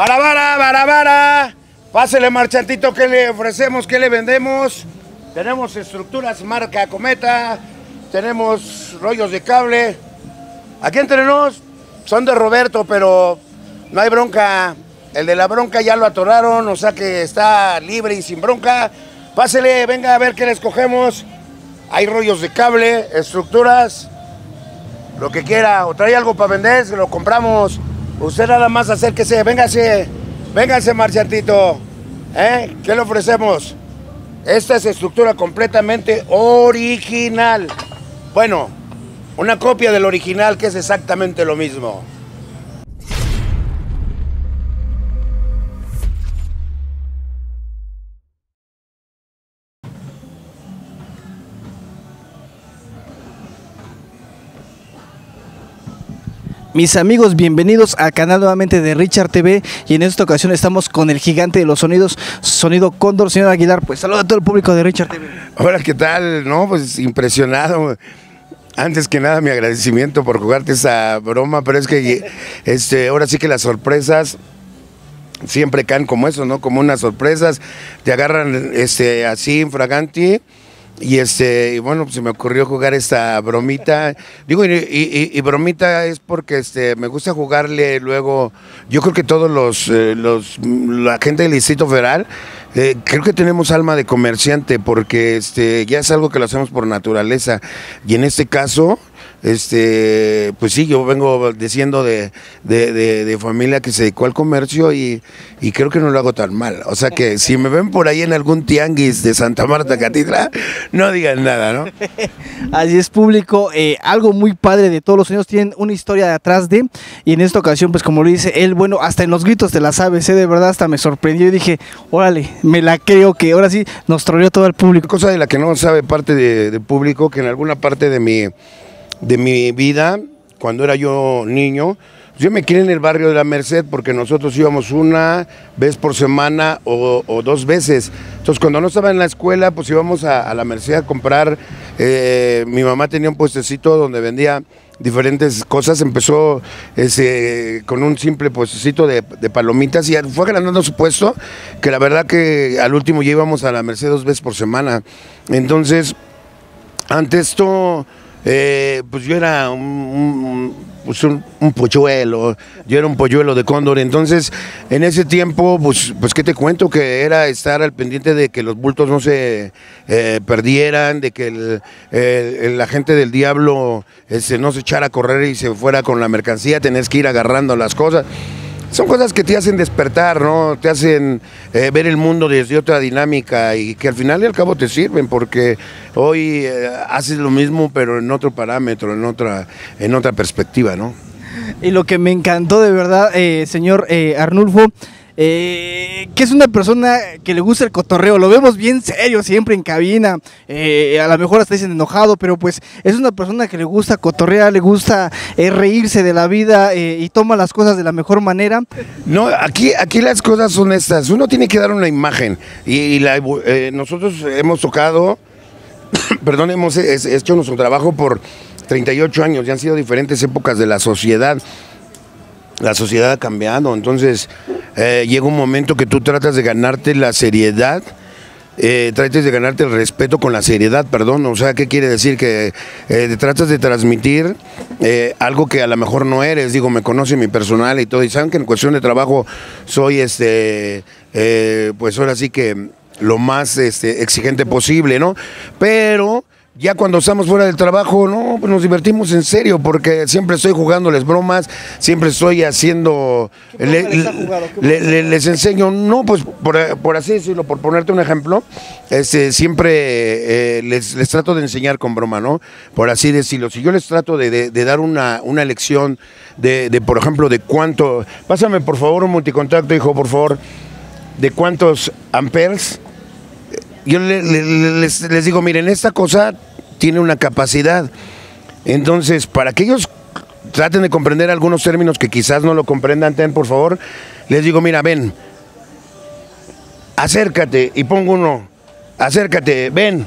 Para, para. Pásele, marchantito, ¿qué le ofrecemos? ¿Qué le vendemos? Tenemos estructuras marca Cometa, tenemos rollos de cable. Aquí entre nos son de Roberto, pero no hay bronca. El de la bronca ya lo atoraron, o sea que está libre y sin bronca. Pásele, venga a ver qué le escogemos. Hay rollos de cable, estructuras, lo que quiera. O trae algo para vender, se lo compramos. Usted nada más acérquese, véngase, véngase, marchantito. ¿Eh? ¿Qué le ofrecemos? Esta es estructura completamente original. Bueno, una copia del original que es exactamente lo mismo. Mis amigos, bienvenidos al canal nuevamente de Richard TV y en esta ocasión estamos con el gigante de los sonidos, Sonido Cóndor, señor Aguilar. Pues saluda a todo el público de Richard TV. Hola, ¿qué tal? No, pues impresionado. Antes que nada, mi agradecimiento por jugarte esa broma, pero es que este, ahora sí que las sorpresas siempre caen como eso, ¿no? Como unas sorpresas, te agarran este, así, infraganti y este, y bueno, pues se me ocurrió jugar esta bromita. Digo, y, bromita es porque este, me gusta jugarle luego. Yo creo que todos los, eh, los la gente del Distrito Federal, eh, creo que tenemos alma de comerciante, porque este, ya es algo que lo hacemos por naturaleza. Y en este caso, este, pues sí, yo vengo diciendo de, de, familia que se dedicó al comercio y, creo que no lo hago tan mal. O sea que si me ven por ahí en algún tianguis de Santa Marta Catedral, no digan nada, ¿no? Así es, público. Eh, algo muy padre de todos los años tienen una historia de atrás de, y en esta ocasión, pues como lo dice él, bueno, hasta en los gritos de la sabes, ¿eh? de verdad, hasta me sorprendió y dije, órale, me la creo que ahora sí nos troleó todo el público. Cosa de la que no sabe parte del público, que en alguna parte de mi de mi vida, cuando era yo niño, yo me crié en el barrio de la Merced porque nosotros íbamos una vez por semana o, dos veces. Entonces cuando no estaba en la escuela, pues íbamos a, la Merced a comprar. Eh, mi mamá tenía un puestecito donde vendía diferentes cosas. Empezó ese, con un simple puestecito de, de, palomitas y fue agrandando su puesto, que la verdad que al último ya íbamos a la Merced dos veces por semana. Entonces, ante esto eh, pues yo era pues un, un, polluelo, yo era un polluelo de cóndor, entonces en ese tiempo, pues, pues qué te cuento, que era estar al pendiente de que los bultos no se eh, perdieran, de que el, la gente del diablo este, no se echara a correr y se fuera con la mercancía, tenés que ir agarrando las cosas son cosas que te hacen despertar, ¿no? Te hacen eh, ver el mundo desde otra dinámica y que al final y al cabo te sirven porque hoy eh, haces lo mismo pero en otro parámetro, en otra, en otra perspectiva, ¿no? Y lo que me encantó de verdad, eh, señor Arnulfo, eh, que es una persona que le gusta el cotorreo, lo vemos bien serio siempre en cabina, eh, a lo mejor hasta dicen enojado, pero pues es una persona que le gusta cotorrear, le gusta eh, reírse de la vida y toma las cosas de la mejor manera. No, aquí, aquí las cosas son estas, uno tiene que dar una imagen y, nosotros hemos tocado, perdón, hemos hecho nuestro trabajo por 38 años y han sido diferentes épocas de la sociedad la sociedad ha cambiado, entonces eh, llega un momento que tú tratas de ganarte la seriedad, eh, trates de ganarte el respeto con la seriedad, perdón, o sea, ¿qué quiere decir? Que eh, tratas de transmitir eh, algo que a lo mejor no eres, digo, me conoce mi personal y todo, y saben que en cuestión de trabajo soy, este, pues ahora sí que lo más este, exigente posible, ¿no? Pero ya cuando estamos fuera del trabajo, no, pues nos divertimos en serio, porque siempre estoy jugándoles bromas, siempre estoy haciendo. les, enseño, no, pues por, así decirlo, por ponerte un ejemplo, este, siempre eh, les, trato de enseñar con broma, ¿no? Por así decirlo. Si yo les trato de, dar una, una lección de, de, por ejemplo, de cuánto. Pásame por favor un multicontacto, hijo, por favor. De cuántos amperes yo les, digo, miren, esta cosa tiene una capacidad. Entonces, para que ellos traten de comprender algunos términos que quizás no lo comprendan, ten, por favor, les digo, mira, ven, acércate y pongo uno, acércate, ven,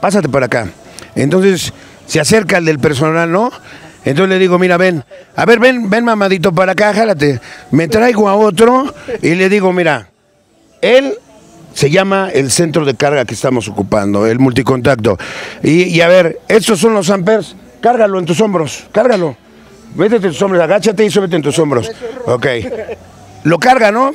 pásate para acá. Entonces, se acerca el del personal, ¿no? Entonces le digo, mira, ven, a ver, ven, ven mamadito para acá, jálate. Me traigo a otro y le digo, mira, él se llama el centro de carga que estamos ocupando, el multicontacto. Y, y a ver, estos son los amperes, cárgalo en tus hombros, cárgalo. Métete en tus hombros, agáchate y súbete en tus hombros. Ok. Lo carga, ¿no?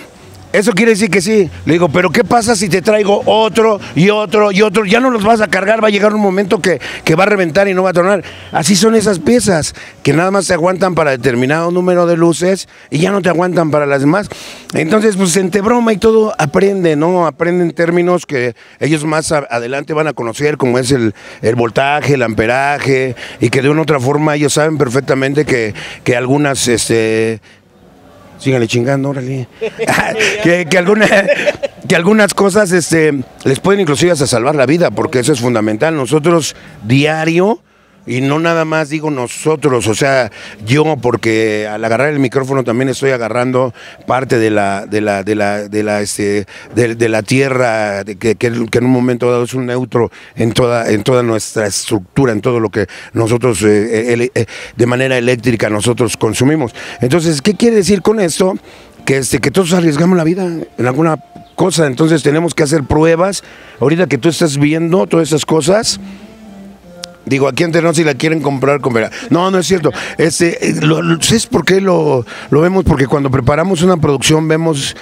Eso quiere decir que sí. Le digo, pero ¿qué pasa si te traigo otro y otro y otro? Ya no los vas a cargar, va a llegar un momento que, que va a reventar y no va a tronar. Así son esas piezas, que nada más se aguantan para determinado número de luces y ya no te aguantan para las demás. Entonces, pues entre broma y todo aprende, ¿no? Aprenden términos que ellos más adelante van a conocer, como es el, el voltaje, el amperaje, y que de una u otra forma ellos saben perfectamente que, que algunas, este, Síganle chingando, órale. que, que, alguna- que algunas cosas este, les pueden inclusive hasta salvar la vida, porque eso es fundamental. Nosotros diario, y no nada más digo nosotros, o sea, yo porque al agarrar el micrófono también estoy agarrando parte de la, de la, de la, de la, este, de, la tierra, de que, que- en un momento dado es un neutro en toda, en toda nuestra estructura, en todo lo que nosotros eh, ele- eh, de manera eléctrica nosotros consumimos. Entonces, ¿qué quiere decir con esto? Que, este, que todos arriesgamos la vida en alguna cosa, entonces tenemos que hacer pruebas. Ahorita que tú estás viendo todas esas cosas, Digo, aquí entre si la quieren comprar, comprará. No, no es cierto. Este, eh, lo- ¿Sabes por qué lo, lo vemos? Porque cuando preparamos una producción vemos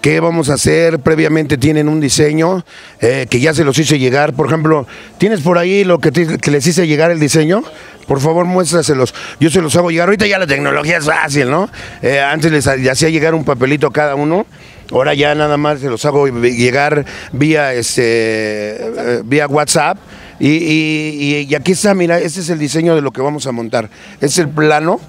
qué vamos a hacer. Previamente tienen un diseño eh, que ya se los hice llegar. Por ejemplo, ¿tienes por ahí lo que, te- que les hice llegar el diseño? Por favor, muéstraselos. Yo se los hago llegar. Ahorita ya la tecnología es fácil, ¿no? Eh, antes les ha- hacía llegar un papelito a cada uno. Ahora ya nada más se los hago llegar vía, este, eh, vía WhatsApp. Y, y- y- aquí está, mira, este es el diseño de lo que vamos a montar. Es el plano,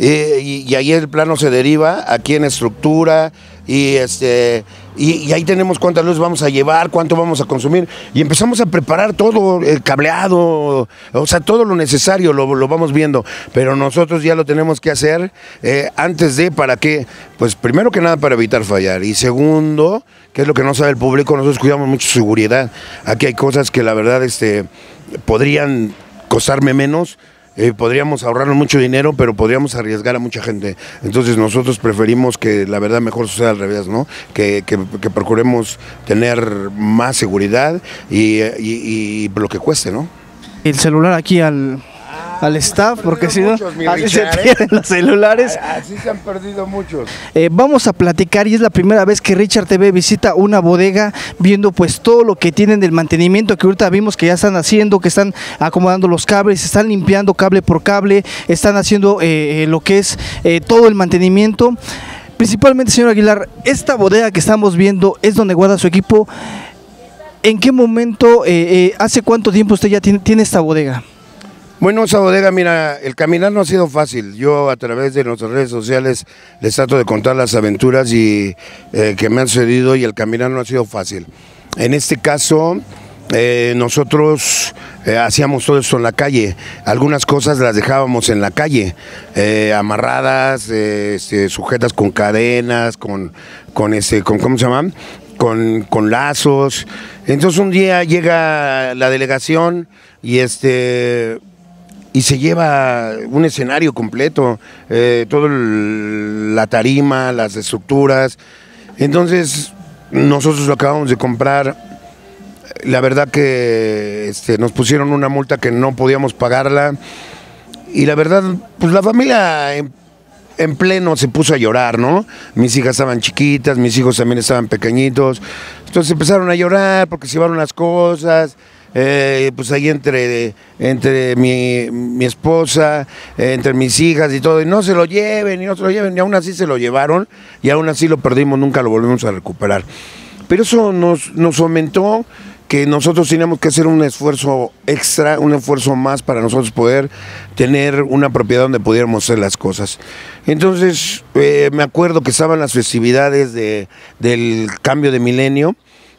eh, y, y ahí el plano se deriva, aquí en estructura, y este y, ahí tenemos cuántas luces vamos a llevar, cuánto vamos a consumir, y empezamos a preparar todo, el cableado, o sea, todo lo necesario lo, lo vamos viendo, pero nosotros ya lo tenemos que hacer eh, antes de, ¿para qué? Pues primero que nada para evitar fallar, y segundo, que es lo que no sabe el público, nosotros cuidamos mucho seguridad, aquí hay cosas que la verdad este, podrían costarme menos, eh, podríamos ahorrarnos mucho dinero, pero podríamos arriesgar a mucha gente. Entonces nosotros preferimos que la verdad mejor suceda al revés, ¿no? Que, que- procuremos tener más seguridad y, y- y lo que cueste, ¿no? El celular aquí al, al staff, porque si no, así se ¿eh? pierden los celulares. Así se han perdido muchos. Eh, vamos a platicar y es la primera vez que Richard TV visita una bodega viendo pues todo lo que tienen del mantenimiento que ahorita vimos que ya están haciendo, que están acomodando los cables, están limpiando cable por cable, están haciendo eh, eh, lo que es eh, todo el mantenimiento. Principalmente, señor Aguilar, esta bodega que estamos viendo es donde guarda su equipo. ¿En qué momento, eh, eh, hace cuánto tiempo usted ya tiene, tiene esta bodega? Bueno, esa bodega, mira, el caminar no ha sido fácil. Yo a través de nuestras redes sociales les trato de contar las aventuras y, eh, que me han sucedido y el caminar no ha sido fácil. En este caso, eh, nosotros eh, hacíamos todo esto en la calle. Algunas cosas las dejábamos en la calle, amarradas, este, sujetas con cadenas, con, con, ese, con ¿cómo se llaman? Con, con lazos. Entonces un día llega la delegación y este y se lleva un escenario completo, eh, todo el- la tarima, las estructuras. Entonces, nosotros lo acabamos de comprar. La verdad que este, nos pusieron una multa que no podíamos pagarla. Y la verdad, pues la familia en, en pleno se puso a llorar, ¿no? Mis hijas estaban chiquitas, mis hijos también estaban pequeñitos. Entonces empezaron a llorar porque se llevaron las cosas. Eh, pues ahí entre, entre mi, mi esposa, eh, entre mis hijas y todo, y no se lo lleven, y no se lo lleven, y aún así se lo llevaron, y aún así lo perdimos, nunca lo volvimos a recuperar. Pero eso nos, nos fomentó que nosotros teníamos que hacer un esfuerzo extra, un esfuerzo más para nosotros poder tener una propiedad donde pudiéramos hacer las cosas. Entonces, eh, me acuerdo que estaban las festividades de, del cambio de milenio,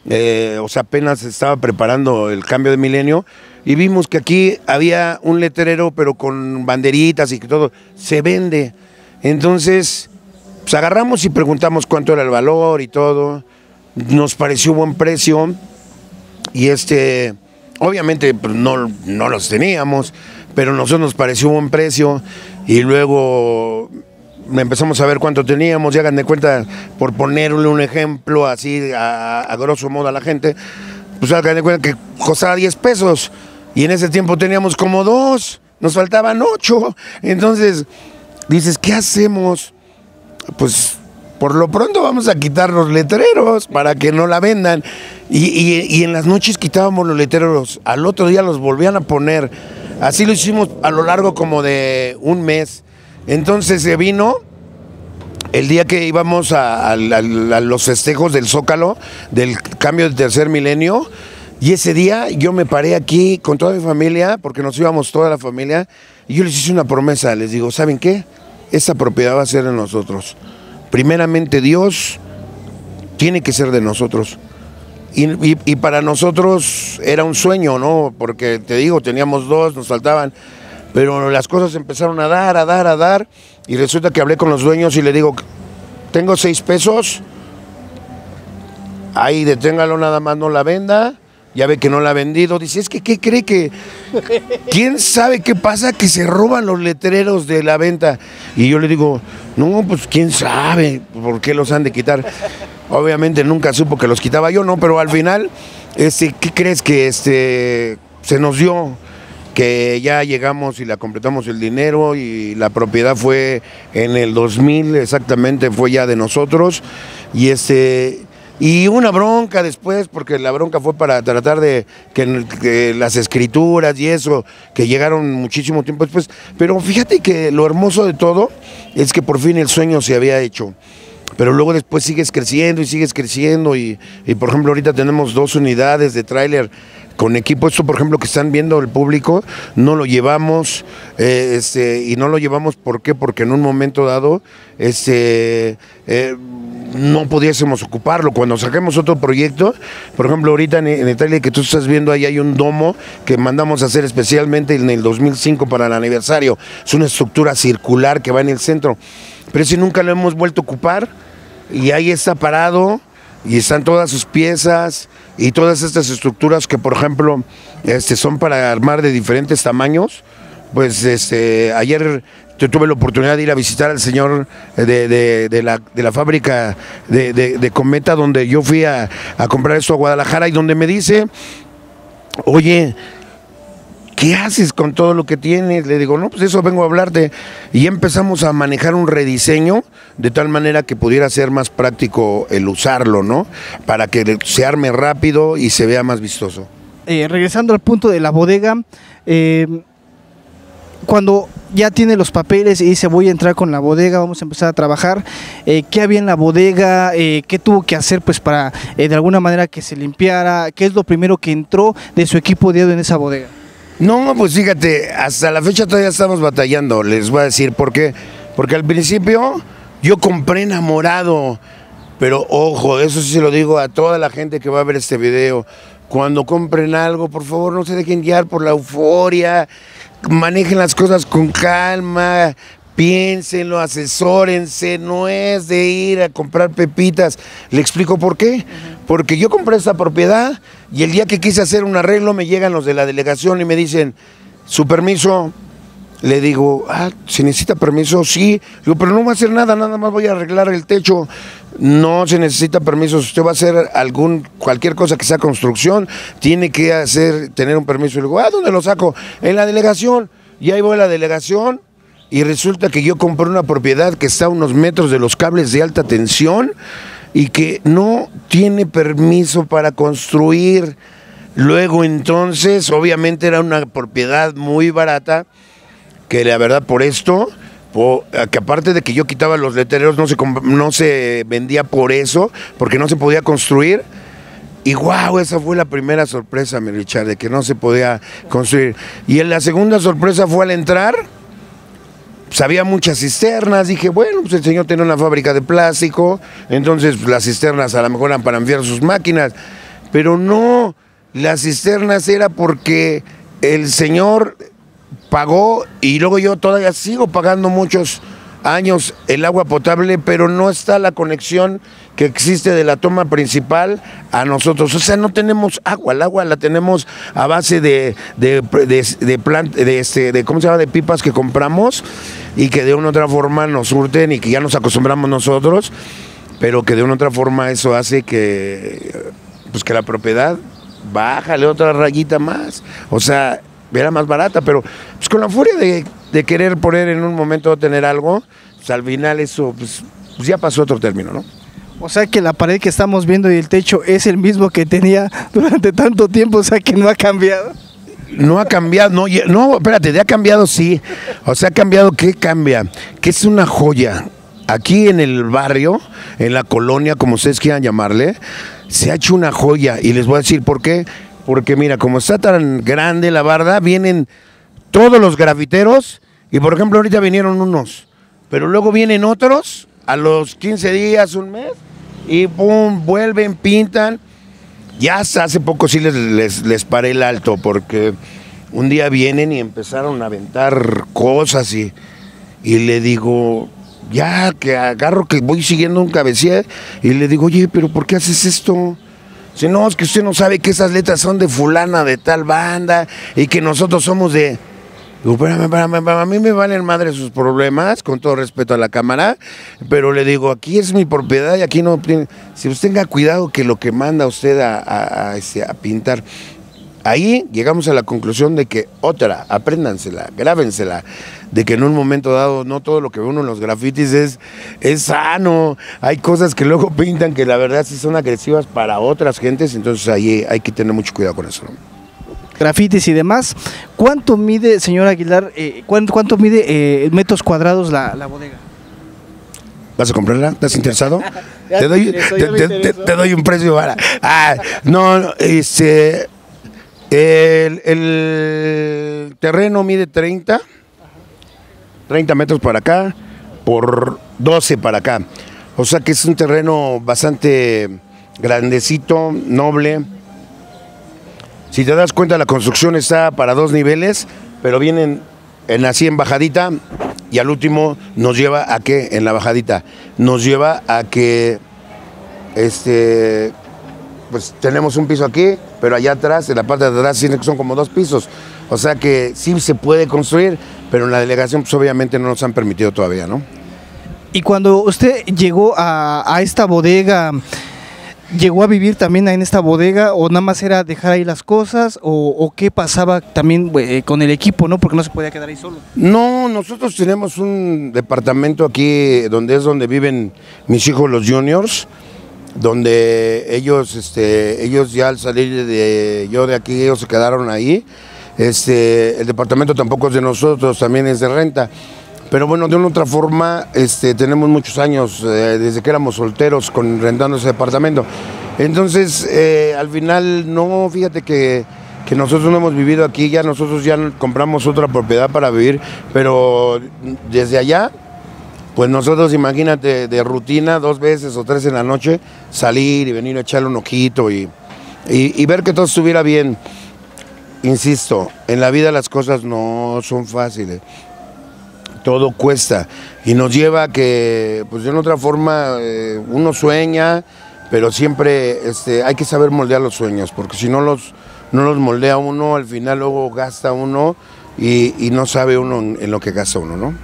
eh, o sea, apenas estaba preparando el cambio de milenio, y vimos que aquí había un letrero, pero con banderitas y que todo, se vende. Entonces, pues agarramos y preguntamos cuánto era el valor y todo. Nos pareció buen precio. Y este, obviamente pues, no, no los teníamos, pero nosotros nos pareció buen precio. y luego empezamos a ver cuánto teníamos, y hagan de cuenta, por ponerle un ejemplo así a, a grosso modo a la gente, pues hagan de cuenta que costaba 10 pesos y en ese tiempo teníamos como dos, nos faltaban ocho. Entonces, dices, ¿qué hacemos? Pues por lo pronto vamos a quitar los letreros para que no la vendan. Y, y- y en las noches quitábamos los letreros, al otro día los volvían a poner. Así lo hicimos a lo largo como de un mes. Entonces se vino el día que íbamos a, los festejos del Zócalo, del cambio del tercer milenio, y ese día yo me paré aquí con toda mi familia, porque nos íbamos toda la familia, y yo les hice una promesa, les digo, ¿saben qué? Esta propiedad va a ser de nosotros. Primeramente Dios tiene que ser de nosotros. Y para nosotros era un sueño, ¿no? Porque te digo, teníamos dos, nos faltaban. Pero las cosas empezaron a dar, a dar, a dar. Y resulta que hablé con los dueños y le digo, tengo seis pesos. Ahí deténgalo nada más, no la venda. Ya ve que no la ha vendido. Dice, es que, ¿qué cree que? ¿Quién sabe qué pasa? Que se roban los letreros de la venta. Y yo le digo, no, pues quién sabe por qué los han de quitar. Obviamente nunca supo que los quitaba yo, ¿no? Pero al final, este, ¿qué crees que este se nos dio? Que ya llegamos y la completamos el dinero y la propiedad fue en el 2000 exactamente, fue ya de nosotros. Y este y una bronca después, porque la bronca fue para tratar de que, que las escrituras y eso, que llegaron muchísimo tiempo después. Pero fíjate que lo hermoso de todo es que por fin el sueño se había hecho. Pero luego después sigues creciendo y sigues creciendo y, y, por ejemplo ahorita tenemos dos unidades de tráiler con equipo. Esto por ejemplo que están viendo el público, no lo llevamos eh, este, y no lo llevamos ¿por qué? Porque en un momento dado este, eh, no pudiésemos ocuparlo. Cuando saquemos otro proyecto, por ejemplo ahorita en, en tráiler que tú estás viendo ahí hay un domo que mandamos a hacer especialmente en el 2005 para el aniversario. Es una estructura circular que va en el centro pero ese nunca lo hemos vuelto a ocupar y ahí está parado y están todas sus piezas y todas estas estructuras que por ejemplo este, son para armar de diferentes tamaños pues este ayer tuve la oportunidad de ir a visitar al señor de, de- de la, de la fábrica de Cometa donde yo fui a, a comprar esto a Guadalajara y donde me dice oye ¿qué haces con todo lo que tienes? Le digo, no, pues eso vengo a hablarte. Y empezamos a manejar un rediseño de tal manera que pudiera ser más práctico el usarlo, ¿no? Para que se arme rápido y se vea más vistoso. Eh, regresando al punto de la bodega, eh, cuando ya tiene los papeles y dice voy a entrar con la bodega, vamos a empezar a trabajar, eh, ¿qué había en la bodega? ¿Qué tuvo que hacer pues para de alguna manera que se limpiara? ¿Qué es lo primero que entró de su equipo de en esa bodega? No, pues fíjate, hasta la fecha todavía estamos batallando, les voy a decir por qué. Porque al principio yo compré enamorado, pero ojo, eso sí se lo digo a toda la gente que va a ver este video. Cuando compren algo, por favor, no se dejen guiar por la euforia, manejen las cosas con calma, piénsenlo, asesórense, no es de ir a comprar pepitas. Le explico por qué. Porque yo compré esta propiedad y el día que quise hacer un arreglo me llegan los de la delegación y me dicen, su permiso. Le digo, ah, ¿se necesita permiso? Sí. Digo, pero no va a hacer nada, nada más voy a arreglar el techo. No se necesita permiso. Si usted va a hacer algún, cualquier cosa que sea construcción, tiene que hacer, tener un permiso. Le digo, ah, ¿dónde lo saco? En la delegación. Y ahí voy a la delegación y resulta que yo compré una propiedad que está a unos metros de los cables de alta tensión y que no tiene permiso para construir. Luego entonces, obviamente era una propiedad muy barata, que la verdad por esto, que aparte de que yo quitaba los letreros, no se, no se vendía por eso, porque no se podía construir. Y wow, esa fue la primera sorpresa, mi Richard, de que no se podía construir. Y la segunda sorpresa fue al entrar, pues había muchas cisternas. Dije, bueno, pues el señor tenía una fábrica de plástico, entonces pues, las cisternas a lo mejor eran para enfriar sus máquinas. Pero no, las cisternas era porque el señor pagó y luego yo todavía sigo pagando muchos años el agua potable, pero no está la conexión que existe de la toma principal a nosotros. O sea, no tenemos agua, el agua la tenemos a base de, de, de, plant- de, este, de, ¿cómo se llama? de pipas que compramos y que de una otra forma nos surten y que ya nos acostumbramos nosotros, pero que de una otra forma eso hace que, pues que la propiedad bájale otra rayita más. O sea, era más barata, pero pues con la furia de, de querer poner en un momento tener algo, pues al final eso pues, ya pasó otro término, ¿no? O sea que la pared que estamos viendo y el techo es el mismo que tenía durante tanto tiempo, o sea que no ha cambiado. No ha cambiado, no, no, espérate, ya ha cambiado, sí. O sea, ha cambiado, ¿qué cambia? Que es una joya. Aquí en el barrio, en la colonia, como ustedes quieran llamarle, se ha hecho una joya. Y les voy a decir por qué. Porque mira, como está tan grande la barda, vienen todos los grafiteros. Y por ejemplo, ahorita vinieron unos. Pero luego vienen otros a los 15 días, un mes. Y pum, vuelven, pintan. Ya hace poco sí les, les, les paré el alto porque un día vienen y empezaron a aventar cosas y, y le digo, ya que agarro que voy siguiendo un cabecilla y le digo, oye, pero ¿por qué haces esto? Si no, es que usted no sabe que esas letras son de fulana, de tal banda y que nosotros somos de... Digo, espérame, espérame, a mí me valen madre sus problemas, con todo respeto a la cámara, pero le digo, aquí es mi propiedad y aquí no tiene... Si usted tenga cuidado que lo que manda usted a, a- a pintar, ahí llegamos a la conclusión de que otra, apréndansela, grábensela, de que en un momento dado no todo lo que ve uno en los grafitis es, es sano, hay cosas que luego pintan que la verdad sí son agresivas para otras gentes, entonces ahí hay que tener mucho cuidado con eso. Grafitis y demás. ¿Cuánto mide, señor Aguilar, eh, cuánto, cuánto mide eh, metros cuadrados la, la bodega? ¿Vas a comprarla? ¿Estás interesado? Te, doy, interesó, te, ya me te- interesó. te- te doy un precio para. Ah, no, no, este. El, el terreno mide 30, 30 metros para acá, por 12 para acá. O sea que es un terreno bastante grandecito, noble. Si te das cuenta, la construcción está para dos niveles, pero vienen en así en bajadita y al último nos lleva a que en la bajadita nos lleva a que este pues tenemos un piso aquí, pero allá atrás, en la parte de atrás, son como dos pisos. O sea que sí se puede construir, pero en la delegación pues obviamente no nos han permitido todavía, ¿no? Y cuando usted llegó a esta bodega, ¿llegó a vivir también en esta bodega o nada más era dejar ahí las cosas o, qué pasaba también eh, con el equipo, no? Porque no se podía quedar ahí solo. No, nosotros tenemos un departamento aquí donde es donde viven mis hijos los juniors, donde ellos, este, ellos ya al salir de yo de aquí, ellos se quedaron ahí. Este, el departamento tampoco es de nosotros, también es de renta. Pero bueno, de una otra forma, este, tenemos muchos años, eh, desde que éramos solteros, con, rentando ese departamento. Entonces, eh, al final, no, fíjate que, que nosotros no hemos vivido aquí, ya nosotros ya compramos otra propiedad para vivir, pero desde allá, pues nosotros, imagínate, de rutina, dos veces o tres en la noche, salir y venir a echarle un ojito y, y, y ver que todo estuviera bien. Insisto, en la vida las cosas no son fáciles todo cuesta y nos lleva a que, pues de una otra forma, eh, uno sueña, pero siempre este, hay que saber moldear los sueños, porque si no los, no los moldea uno, al final luego gasta uno y, y no sabe uno en, en lo que gasta uno, ¿no?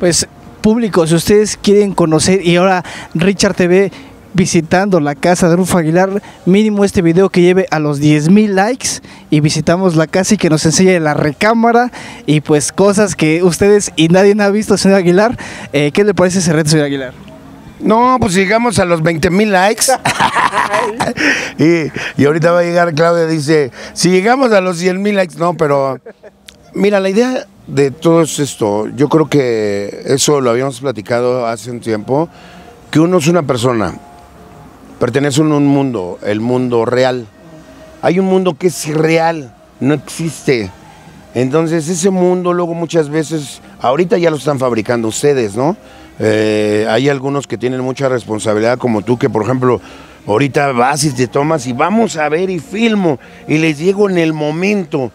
Pues público, si ustedes quieren conocer y ahora Richard TV visitando la casa de Rufo Aguilar, mínimo este video que lleve a los 10 mil likes y visitamos la casa y que nos enseñe la recámara y pues cosas que ustedes y nadie ha visto, señor Aguilar. Eh, ¿Qué le parece ese reto, señor Aguilar? No, pues llegamos a los 20 mil likes. y, y ahorita va a llegar Claudia, dice, si llegamos a los 100 mil likes, no, pero mira, la idea de todo es esto, yo creo que eso lo habíamos platicado hace un tiempo, que uno es una persona, pertenece a un mundo, el mundo real. Hay un mundo que es irreal, no existe. Entonces ese mundo luego muchas veces, ahorita ya lo están fabricando ustedes, ¿no? Eh, hay algunos que tienen mucha responsabilidad como tú, que por ejemplo, ahorita vas y te tomas y vamos a ver y filmo y les llego en el momento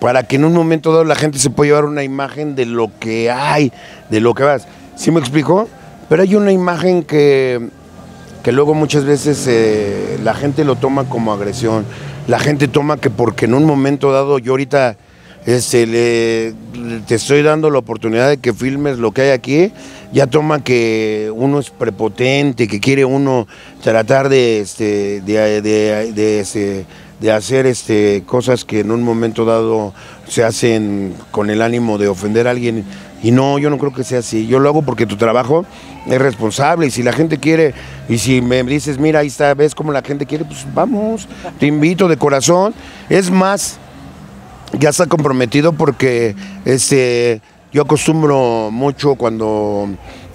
para que en un momento dado la gente se pueda llevar una imagen de lo que hay, de lo que vas. ¿Sí me explico? Pero hay una imagen que que luego muchas veces eh, la gente lo toma como agresión. La gente toma que porque en un momento dado yo ahorita este, le, te estoy dando la oportunidad de que filmes lo que hay aquí, ya toma que uno es prepotente, que quiere uno tratar de, este, de, de, de, este, hacer este, cosas que en un momento dado se hacen con el ánimo de ofender a alguien. Y no, yo no creo que sea así. Yo lo hago porque tu trabajo es responsable. Y si la gente quiere, y si me dices, mira, ahí está, ves cómo la gente quiere, pues vamos, te invito de corazón. Es más, ya está comprometido porque este, yo acostumbro mucho cuando,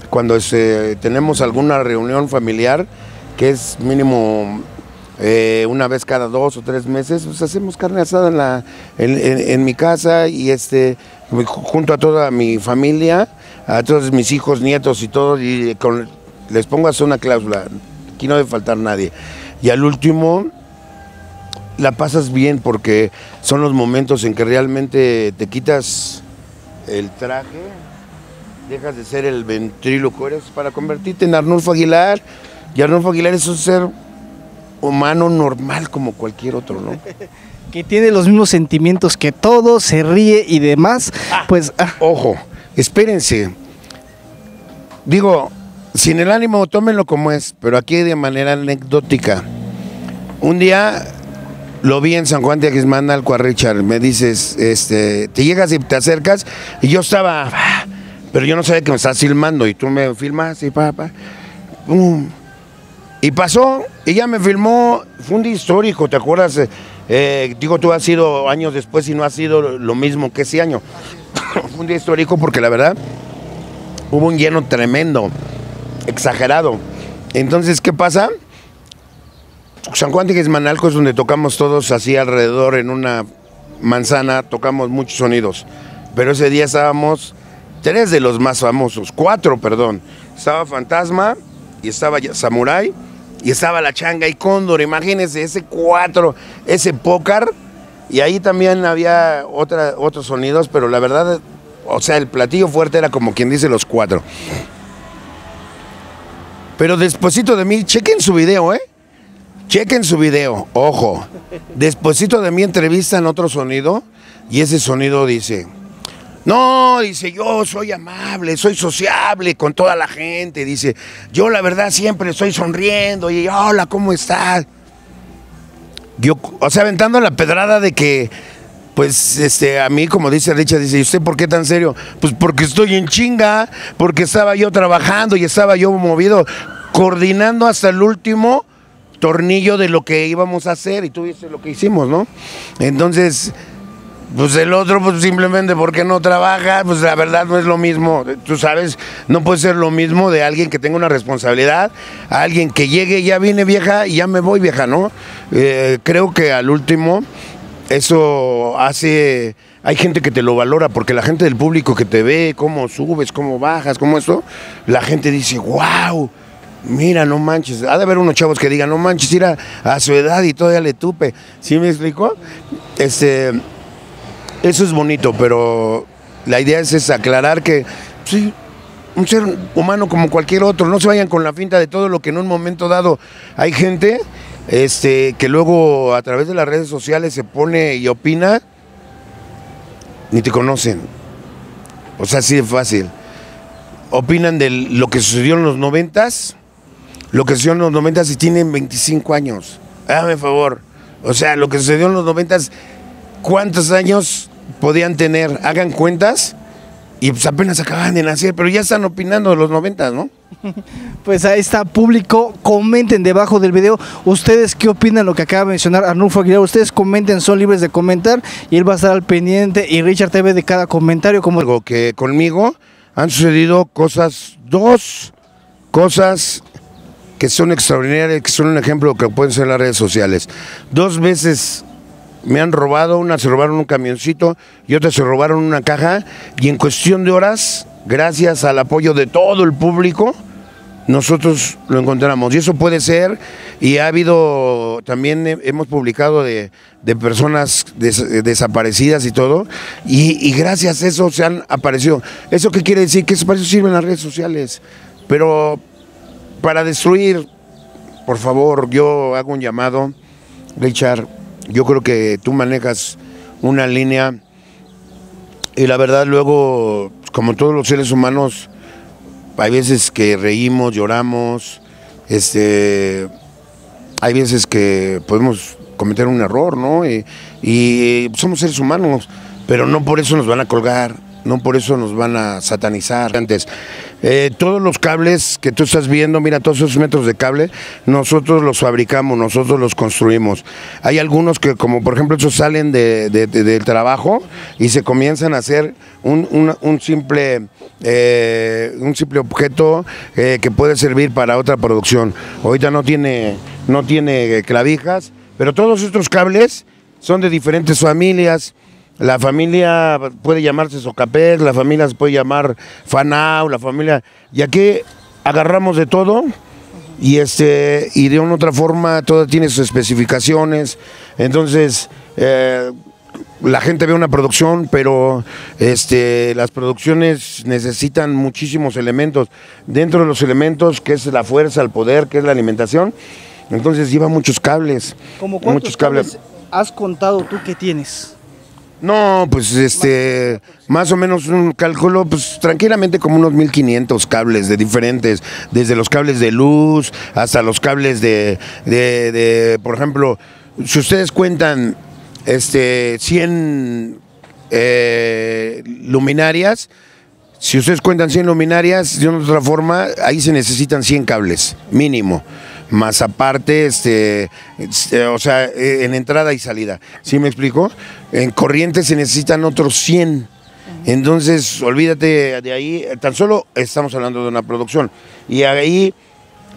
cuando este, tenemos alguna reunión familiar, que es mínimo eh, una vez cada dos o tres meses, pues hacemos carne asada en, la, en, mi casa y este, junto a toda mi familia, a todos mis hijos, nietos y todo, y con- les pongo una cláusula, aquí no debe faltar nadie. Y al último, la pasas bien porque son los momentos en que realmente te quitas el traje, dejas de ser el ventríloco, eres para convertirte en Arnulfo Aguilar. Y Arnulfo Aguilar es un ser humano normal como cualquier otro, ¿no? Que tiene los mismos sentimientos que todos, se ríe y demás. Pues ah, Ojo, espérense. Digo, sin el ánimo, tómenlo como es, pero aquí de manera anecdótica. Un día lo vi en San Juan de Aquismanalco a Richard. Me dices, este, te llegas y te acercas, y yo estaba, pero yo no sabía que me estás filmando, y tú me filmas, y papá. Y pasó, y ya me filmó, fue un día histórico, ¿te acuerdas? Eh, digo, tú has sido años después y no ha sido lo mismo que ese año. Un día histórico porque la verdad hubo un lleno tremendo, exagerado. Entonces, ¿qué pasa? San Juan de Guismanalco es donde tocamos todos así alrededor en una manzana, tocamos muchos sonidos. Pero ese día estábamos tres de los más famosos, cuatro, perdón. Estaba Fantasma y estaba Samurai y estaba La Changa y Cóndor. Imagínense ese cuatro, ese pócar. Y ahí también había otra, otros sonidos, pero la verdad, o sea, el platillo fuerte era como quien dice los cuatro. Pero despuesito de mí, chequen su video, ¿eh? Chequen su video, ojo. Despuésito de mí entrevistan otro sonido y ese sonido dice, no, dice, yo soy amable, soy sociable con toda la gente, dice, yo la verdad siempre estoy sonriendo y hola, ¿cómo estás? Yo, o sea, aventando la pedrada de que, pues, este, a mí, como dice Richard, dice, ¿y usted por qué tan serio? Pues porque estoy en chinga, porque estaba yo trabajando y estaba yo movido, coordinando hasta el último tornillo de lo que íbamos a hacer y tú viste lo que hicimos, ¿no? Entonces, pues el otro, pues simplemente porque no trabaja, pues la verdad no es lo mismo. Tú sabes, no puede ser lo mismo de alguien que tenga una responsabilidad, alguien que llegue, ya vine vieja y ya me voy vieja, ¿no? Eh, creo que al último eso hace... Hay gente que te lo valora porque la gente del público que te ve, cómo subes, cómo bajas, cómo esto, la gente dice, wow, mira, no manches. Ha de haber unos chavos que digan, no manches, ir a, su edad y todavía le tupe. ¿Sí me explicó? Este, eso es bonito, pero la idea es, es aclarar que, sí, un ser humano como cualquier otro, no se vayan con la finta de todo lo que en un momento dado hay gente este, que luego a través de las redes sociales se pone y opina, ni te conocen. O sea, así de fácil. Opinan de lo que sucedió en los noventas, lo que sucedió en los noventas y tienen 25 años. Hágame favor. O sea, lo que sucedió en los noventas, ¿cuántos años podían tener? Hagan cuentas y pues apenas acaban de nacer, pero ya están opinando de los noventas, ¿no? Pues ahí está, público. Comenten debajo del video. ¿Ustedes qué opinan lo que acaba de mencionar Arnulfo Aguilar? Ustedes comenten, son libres de comentar y él va a estar al pendiente. Y Richard TV de cada comentario. Como Algo que conmigo han sucedido cosas, dos cosas que son extraordinarias, que son un ejemplo que pueden ser las redes sociales. Dos veces me han robado, una se robaron un camioncito y otra se robaron una caja y en cuestión de horas, gracias al apoyo de todo el público, nosotros lo encontramos. Y eso puede ser, y ha habido, también he- hemos publicado de, de personas des- desaparecidas y todo, y, y gracias a eso se han aparecido. ¿Eso qué quiere decir? Que eso para sirven las redes sociales, pero para destruir por favor, yo hago un llamado, Richard, yo creo que tú manejas una línea y la verdad luego, como todos los seres humanos, hay veces que reímos, lloramos, este, hay veces que podemos cometer un error, ¿no? Y, y somos seres humanos, pero no por eso nos van a colgar, no por eso nos van a satanizar. Antes, eh, todos los cables que tú estás viendo, mira, todos esos metros de cable, nosotros los fabricamos, nosotros los construimos. Hay algunos que, como por ejemplo, esos salen de, de- de- del trabajo y se comienzan a hacer un, un- un simple, eh, un simple objeto eh, que puede servir para otra producción. Ahorita no tiene, no tiene clavijas, pero todos estos cables son de diferentes familias. La familia puede llamarse Socapet, la familia se puede llamar Fanau, la familia. Y aquí agarramos de todo y este y de una otra forma todo tiene sus especificaciones. Entonces eh, la gente ve una producción, pero este, las producciones necesitan muchísimos elementos. Dentro de los elementos, que es la fuerza, el poder, que es la alimentación, entonces lleva muchos cables. ¿Como cuántos muchos cables. cables has contado tú que tienes? No, pues este, más o menos un cálculo, pues tranquilamente como unos 1500 cables de diferentes, desde los cables de luz hasta los cables de, de, por ejemplo, si ustedes cuentan este 100 eh, luminarias, si ustedes cuentan 100 luminarias, de una otra forma, ahí se necesitan 100 cables, mínimo. Más aparte, este, este, o sea, eh, en entrada y salida. ¿Sí me explico? En corriente se necesitan otros 100. Entonces, olvídate de ahí, tan solo estamos hablando de una producción. Y ahí,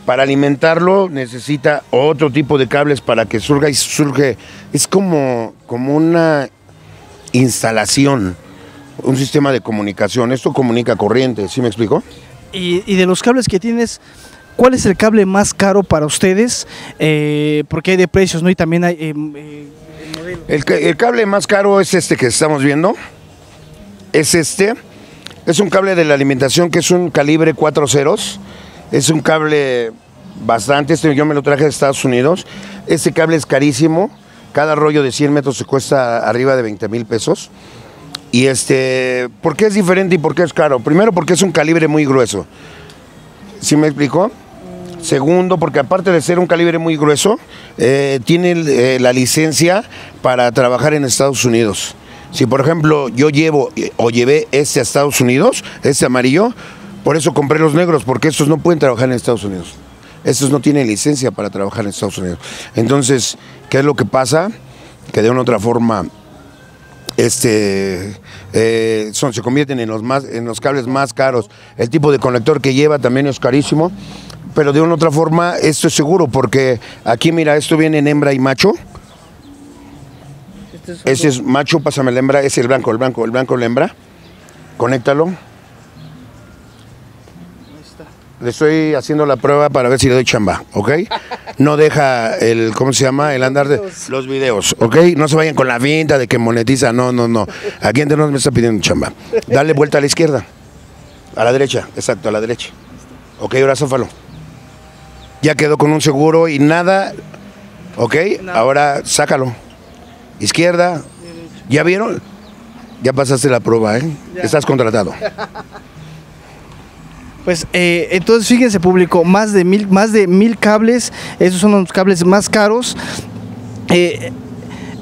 para alimentarlo, necesita otro tipo de cables para que surga y surge. Es como, como una instalación, un sistema de comunicación. Esto comunica corriente, ¿sí me explico? Y, de los cables que tienes, ¿cuál es el cable más caro para ustedes? Eh, porque hay de precios, ¿no? Y también hay... eh, eh, el cable más caro es este que estamos viendo. Es este. Es un cable de la alimentación que es un calibre 4 ceros. Es un cable bastante. Este yo me lo traje de Estados Unidos. Este cable es carísimo. Cada rollo de 100 metros se cuesta arriba de 20 mil pesos. Y este, ¿por qué es diferente y por qué es caro? Primero porque es un calibre muy grueso. ¿Sí me explicó? Segundo, porque aparte de ser un calibre muy grueso, eh, tiene eh, la licencia para trabajar en Estados Unidos. Si por ejemplo yo llevo eh, o llevé este a Estados Unidos, este amarillo, por eso compré los negros, porque estos no pueden trabajar en Estados Unidos. Estos no tienen licencia para trabajar en Estados Unidos. Entonces, ¿qué es lo que pasa? Que de una u otra forma este son, se convierten en los más en los cables más caros. El tipo de conector que lleva también es carísimo, pero de una u otra forma esto es seguro porque aquí mira, esto viene en hembra y macho. Este es Ese es macho, pásame la hembra, ese es el blanco, el blanco, el blanco la hembra. Conéctalo. Le estoy haciendo la prueba para ver si le doy chamba, ¿ok? No deja el, ¿cómo se llama? El andar de los videos, ¿ok? No se vayan con la finta de que monetiza, no, no, no. Aquí entre nos me está pidiendo chamba. Dale vuelta a la izquierda. A la derecha, exacto, a la derecha. Ok, ahora zófalo. Ya quedó con un seguro y nada, ¿ok? Ahora sácalo. Izquierda. ¿Ya vieron? Ya pasaste la prueba, ¿eh? Ya. Estás contratado. Pues eh, entonces fíjense público, más de mil, más de mil cables, esos son los cables más caros. Eh,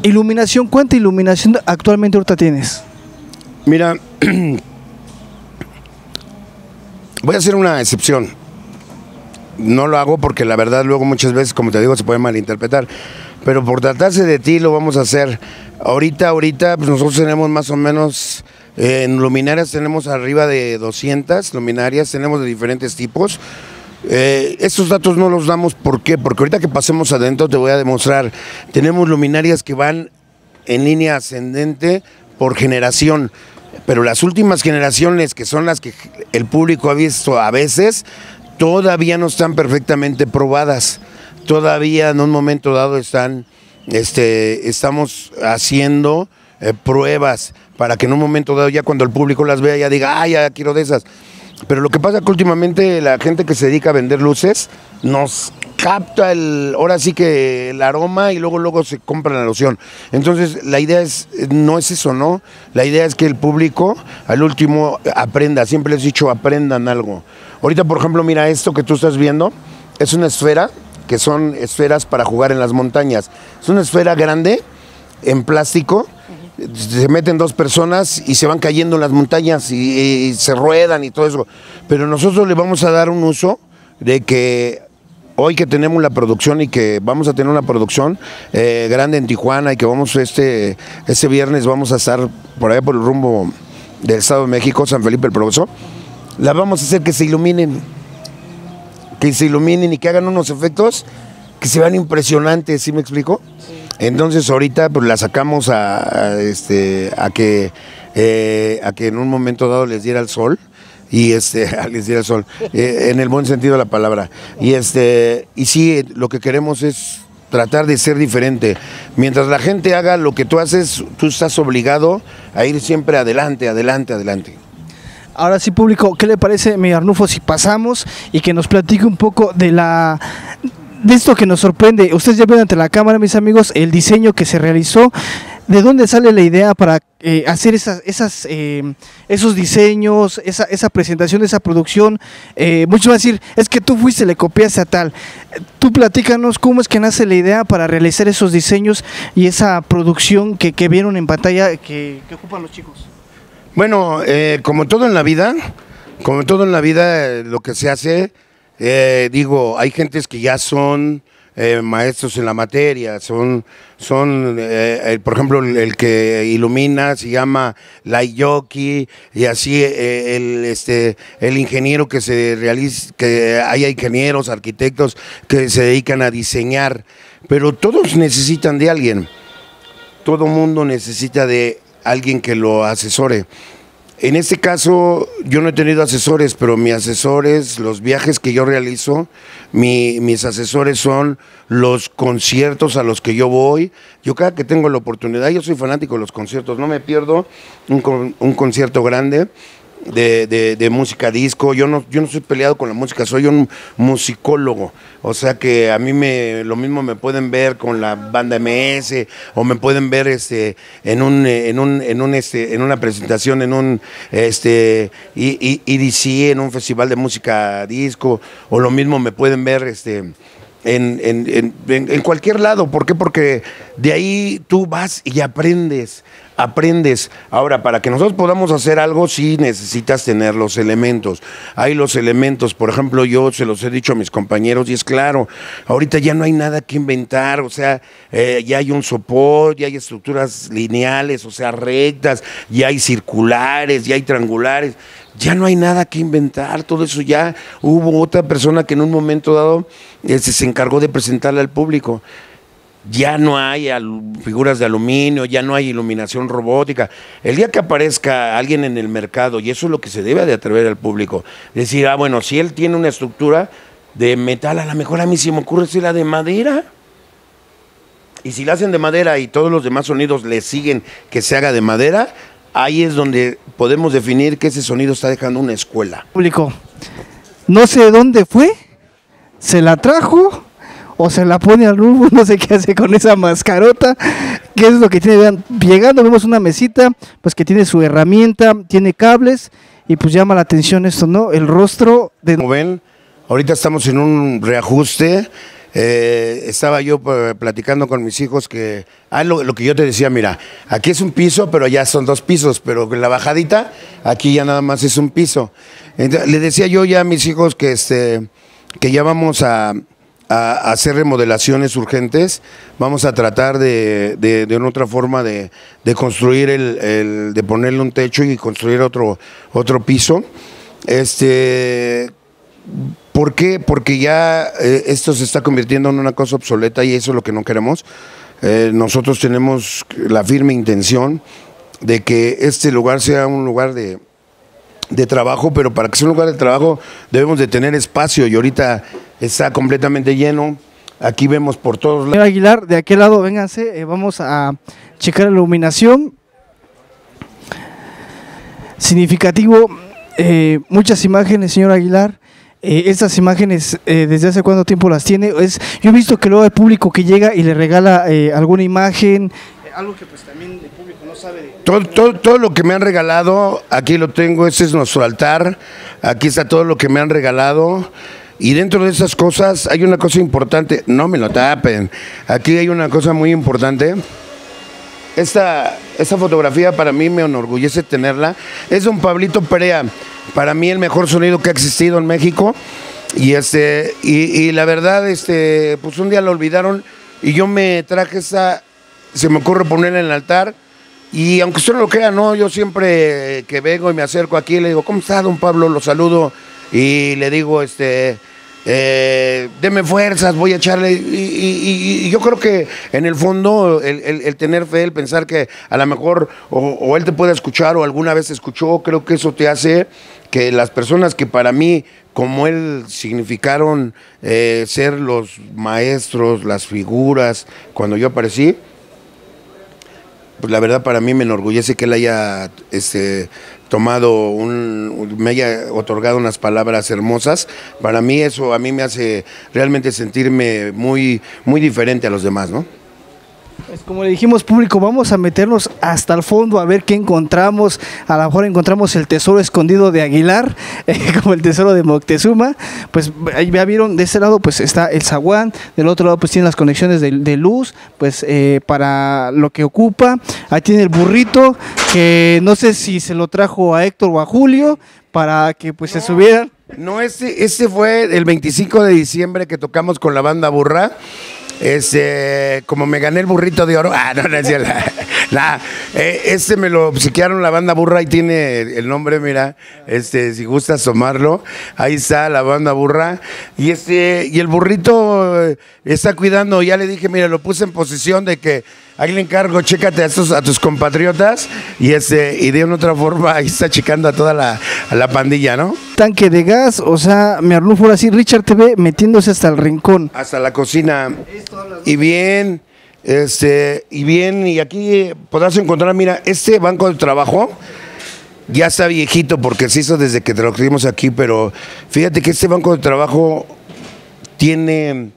iluminación, ¿cuánta iluminación actualmente ahorita tienes? Mira, voy a hacer una excepción. No lo hago porque la verdad luego muchas veces, como te digo, se puede malinterpretar. Pero por tratarse de ti lo vamos a hacer. Ahorita, ahorita, pues nosotros tenemos más o menos, en luminarias tenemos arriba de 200 luminarias, tenemos de diferentes tipos. Eh, estos datos no los damos, ¿por qué? Porque ahorita que pasemos adentro te voy a demostrar, tenemos luminarias que van en línea ascendente por generación, pero las últimas generaciones, que son las que el público ha visto a veces, todavía no están perfectamente probadas. Todavía en un momento dado están, este, estamos haciendo eh, pruebas para que en un momento dado, ya cuando el público las vea, ya diga, ah, ya quiero de esas. Pero lo que pasa es que últimamente la gente que se dedica a vender luces nos capta el, ahora sí que el aroma y luego luego se compra la loción. Entonces la idea es, no es eso, ¿no? La idea es que el público al último aprenda, siempre les he dicho aprendan algo. Ahorita por ejemplo mira esto que tú estás viendo, es una esfera, que son esferas para jugar en las montañas. Es una esfera grande en plástico se meten dos personas y se van cayendo en las montañas y, se ruedan y todo eso. Pero nosotros le vamos a dar un uso de que hoy que tenemos la producción y que vamos a tener una producción eh, grande en Tijuana y que vamos este, este viernes vamos a estar por allá por el rumbo del Estado de México, San Felipe el Progreso, la vamos a hacer que se iluminen, que se iluminen y que hagan unos efectos que se vean impresionantes, ¿sí me explico? Entonces ahorita pues la sacamos a, a este, a que, eh, a que en un momento dado les diera el sol y este les diera el sol eh, en el buen sentido de la palabra. Y este y sí lo que queremos es tratar de ser diferente. Mientras la gente haga lo que tú haces tú estás obligado a ir siempre adelante adelante adelante Ahora sí, público, ¿qué le parece, mi Arnulfo, si pasamos y que nos platique un poco de la de esto que nos sorprende? Ustedes ya ven ante la cámara, mis amigos, el diseño que se realizó. ¿De dónde sale la idea para eh, hacer esas, esas, eh, esos diseños, esa, esa, presentación, esa producción? Eh, muchos van a decir, es que tú fuiste, le copiaste a tal. Tú platícanos cómo es que nace la idea para realizar esos diseños y esa producción que, que vieron en pantalla que, que ocupan los chicos. Bueno, eh, como todo en la vida, como todo en la vida, eh, lo que se hace, eh, digo, hay gentes que ya son eh, maestros en la materia, son, son el, por ejemplo, el, que ilumina se llama Layoki y así el, este, el ingeniero que se realiza, que haya ingenieros, arquitectos que se dedican a diseñar, pero todos necesitan de alguien, todo mundo necesita de alguien que lo asesore. En este caso, yo no he tenido asesores, pero mis asesores, los viajes que yo realizo, mi, mis asesores son los conciertos a los que yo voy. Yo cada que tengo la oportunidad, yo soy fanático de los conciertos, no me pierdo un, un concierto grande. De, de, música disco. Yo no, yo no soy peleado con la música, soy un musicólogo. O sea que a mí me, lo mismo me pueden ver con la banda MS o me pueden ver este, en, un, en, un, en, un, este, en una presentación en un este, EDC, en un festival de música disco, o lo mismo me pueden ver este, en, en, en, en cualquier lado. ¿Por qué? Porque de ahí tú vas y aprendes aprendes. Ahora, para que nosotros podamos hacer algo, sí necesitas tener los elementos. Hay los elementos, por ejemplo, yo se los he dicho a mis compañeros y es claro, ahorita ya no hay nada que inventar, o sea, eh, ya hay un soporte, ya hay estructuras lineales, o sea, rectas, ya hay circulares, ya hay triangulares. Ya no hay nada que inventar, todo eso ya hubo otra persona que en un momento dado este, se encargó de presentarle al público ya no hay figuras de aluminio, ya no hay iluminación robótica. El día que aparezca alguien en el mercado, y eso es lo que se debe de atrever al público, decir, ah, bueno, si él tiene una estructura de metal, a lo mejor a mí se me ocurre si la de madera. Y si la hacen de madera y todos los demás sonidos le siguen que se haga de madera, ahí es donde podemos definir que ese sonido está dejando una escuela. Público, no sé dónde fue, se la trajo o se la pone al rumbo, no sé qué hace con esa mascarota, qué es lo que tiene, vean, llegando vemos una mesita, pues que tiene su herramienta, tiene cables, y pues llama la atención esto, ¿no? El rostro de... Como ven, ahorita estamos en un reajuste, eh, estaba yo platicando con mis hijos que, ah, lo, que yo te decía, mira, aquí es un piso, pero ya son dos pisos, pero la bajadita, aquí ya nada más es un piso. Le decía yo ya a mis hijos que, este, que ya vamos a a hacer remodelaciones urgentes, vamos a tratar de, de, de otra forma de, de construir el, el, de ponerle un techo y construir otro, otro piso. Este, ¿Por qué? Porque ya eh, esto se está convirtiendo en una cosa obsoleta y eso es lo que no queremos. Eh, nosotros tenemos la firme intención de que este lugar sea un lugar de, de trabajo, pero para que sea un lugar de trabajo debemos de tener espacio y ahorita está completamente lleno. Aquí vemos por todos lados. Aguilar, de aquel lado, vénganse, eh, vamos a checar la iluminación. Significativo, eh, muchas imágenes, señor Aguilar. eh, estas imágenes, eh, ¿desde hace cuánto tiempo las tiene? Es, yo he visto que luego hay público que llega y le regala alguna imagen, algo que pues también el público no sabe. De... Todo, todo, todo lo que me han regalado, aquí lo tengo, este es nuestro altar, aquí está todo lo que me han regalado. Y dentro de esas cosas hay una cosa importante, no me lo tapen, aquí hay una cosa muy importante. Esta, esta fotografía para mí me enorgullece tenerla. Es un Pablito Perea, para mí el mejor sonido que ha existido en México. Y este, y, y la verdad, este, pues un día lo olvidaron y yo me traje esa, se me ocurre ponerla en el altar. Y aunque usted no lo crea, no, yo siempre que vengo y me acerco aquí, le digo, ¿cómo está, don Pablo? Lo saludo y le digo, este, eh, deme fuerzas, voy a echarle. Y, y- y yo creo que en el fondo, el, el- tener fe, el pensar que a lo mejor o, o él te puede escuchar o alguna vez escuchó, creo que eso te hace que las personas que para mí, como él, significaron eh, ser los maestros, las figuras, cuando yo aparecí, pues la verdad para mí me enorgullece que él haya este, tomado un, me haya otorgado unas palabras hermosas. Para mí eso a mí me hace realmente sentirme muy, muy diferente a los demás, ¿no? Pues como le dijimos público, vamos a meternos hasta el fondo a ver qué encontramos. A lo mejor encontramos el tesoro escondido de Aguilar, eh, como el tesoro de Moctezuma. Pues ya vieron, de este lado pues está el zaguán, del otro lado pues tiene las conexiones de, de luz, pues eh, para lo que ocupa. Ahí tiene el burrito, que no sé si se lo trajo a Héctor o a Julio, para que pues se subieran. No, ese, ese fue el 25 de diciembre que tocamos con la banda Burra. Este, como me gané el burrito de oro. Ah, no, no es cierto. Eh, ese me lo obsequiaron la banda Burra y tiene el nombre, mira. Este, si gustas tomarlo. Ahí está la banda Burra. Y este, y el burrito eh, está cuidando. Ya le dije, mira, lo puse en posición de que ahí le encargo, chécate a, estos, a tus compatriotas. Y este, y de una otra forma ahí está checando a toda la, a la pandilla, ¿no? Tanque de gas, o sea, me arnulfo ahora sí, Richard TV metiéndose hasta el rincón. hasta la cocina. Y bien, este, y bien, y aquí podrás encontrar, mira, este banco de trabajo ya está viejito porque se hizo desde que trajimos aquí, pero fíjate que este banco de trabajo tiene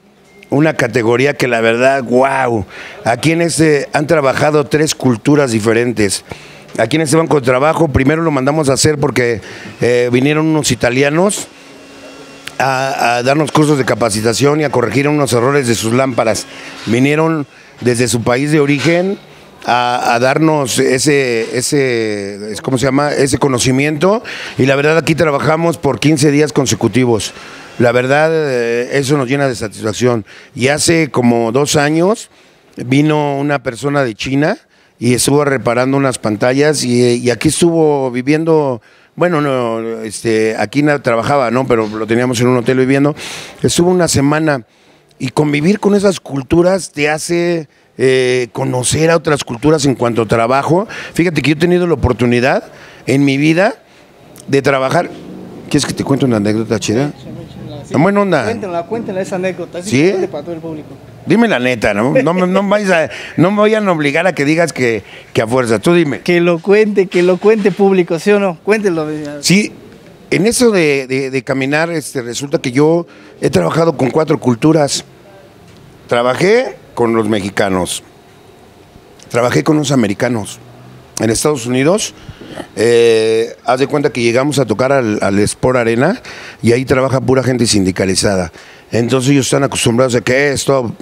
una categoría que la verdad, wow, aquí en este han trabajado tres culturas diferentes. Aquí en este banco de trabajo, primero lo mandamos a hacer porque eh, vinieron unos italianos a, darnos cursos de capacitación y a corregir unos errores de sus lámparas. Vinieron desde su país de origen a, darnos ese, ese, es- ¿cómo se llama? Ese conocimiento y la verdad aquí trabajamos por 15 días consecutivos. La verdad, eh, eso nos llena de satisfacción. Y hace como dos años vino una persona de China y estuvo reparando unas pantallas y, aquí estuvo viviendo, bueno, no, este, aquí trabajaba, ¿no? Pero lo teníamos en un hotel viviendo. Estuvo una semana y convivir con esas culturas te hace eh, conocer a otras culturas en cuanto trabajo. Fíjate que yo he tenido la oportunidad en mi vida de trabajar. ¿Quieres que te cuente una anécdota chida? En buena onda. Cuéntenla, cuéntenla esa anécdota. así ¿Sí? para todo el público. Dime la neta, ¿no? No, me- no, a- no me vayan a obligar a que digas que, que a fuerza. Tú dime. Que lo cuente, que lo cuente público, ¿sí o no? Cuéntenlo. Sí, en eso de, de- de caminar, este, resulta que yo he trabajado con cuatro culturas. Trabajé con los mexicanos, trabajé con los americanos. En Estados Unidos, eh, haz de cuenta que llegamos a tocar al, Sport Arena y ahí trabaja pura gente sindicalizada. Entonces ellos están acostumbrados a que esto,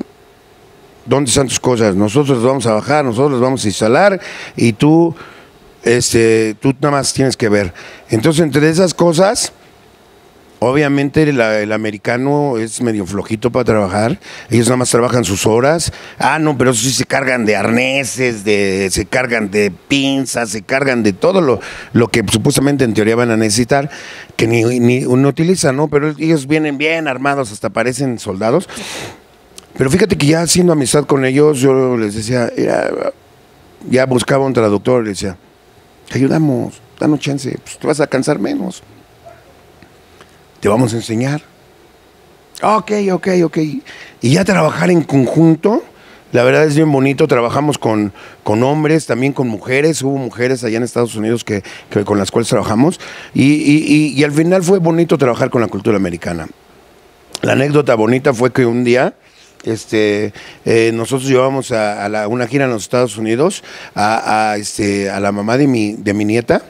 ¿dónde están tus cosas? Nosotros vamos a bajar, nosotros vamos a instalar y tú, este, tú nada más tienes que ver. Entonces, entre esas cosas, obviamente la- el americano es medio flojito para trabajar. Ellos nada más trabajan sus horas. Ah, no, pero eso sí se cargan de arneses, de, se cargan de pinzas, se cargan de todo lo, lo que supuestamente en teoría van a necesitar, que ni, ni uno utiliza, ¿no? Pero ellos vienen bien armados, hasta parecen soldados. Pero fíjate que ya haciendo amistad con ellos, yo les decía, "Mira, ya buscaba un traductor, le decía, ayudamos, danos chance, pues te vas a cansar menos. Te vamos a enseñar. Ok, ok, ok. Y ya trabajar en conjunto, La verdad es bien bonito, trabajamos con, con hombres, también con mujeres, hubo mujeres allá en Estados Unidos que, con las cuales trabajamos y, y- al final fue bonito trabajar con la cultura americana. La anécdota bonita fue que un día este, eh, nosotros llevamos a, una gira en los Estados Unidos a, a, este, la mamá de mi, de mi nieta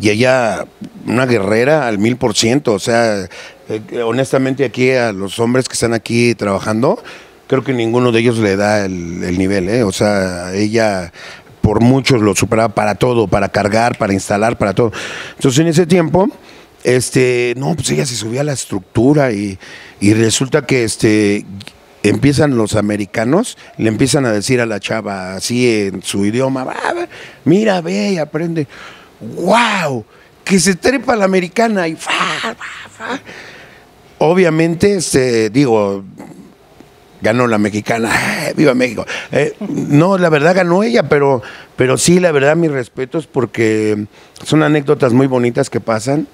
y ella una guerrera al mil por ciento. O sea, eh, honestamente aquí a los hombres que están aquí trabajando, creo que ninguno de ellos le da el, el nivel. ¿eh? O sea, ella por muchos lo superaba para todo, para cargar, para instalar, para todo. Entonces en ese tiempo, este, no, pues ella se subía a la estructura y, y resulta que este empiezan los americanos, le empiezan a decir a la chava así en su idioma, "Va, va, mira, ve y aprende. ¡Wow! Que se trepa la americana y fa, fa, fa. Obviamente, este, digo, ganó la mexicana, ¡ay, viva México. Eh, no, la verdad ganó ella, pero, pero sí, la verdad, mis respetos porque son anécdotas muy bonitas que pasan.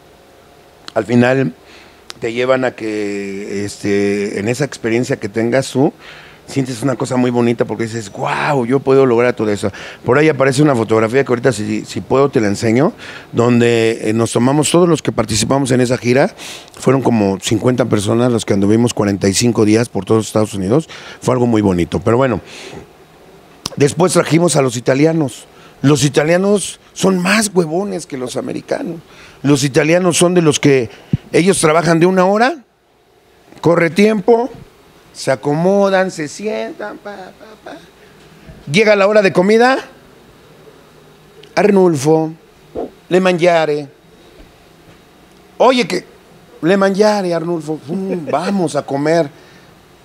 Al final te llevan a que este, en esa experiencia que tengas tú, sientes una cosa muy bonita porque dices, wow, yo puedo lograr todo eso. Por ahí aparece una fotografía que ahorita si, puedo te la enseño, donde eh, nos tomamos todos los que participamos en esa gira, fueron como 50 personas los que anduvimos 45 días por todos Estados Unidos, fue algo muy bonito. Pero bueno, después trajimos a los italianos. Los italianos son más huevones que los americanos. Los italianos son de los que ellos trabajan de una hora, corre tiempo, se acomodan, se sientan, pa, pa, pa. Llega la hora de comida, Arnulfo, le mangiare. Oye, que le mangiare, Arnulfo, vamos a comer.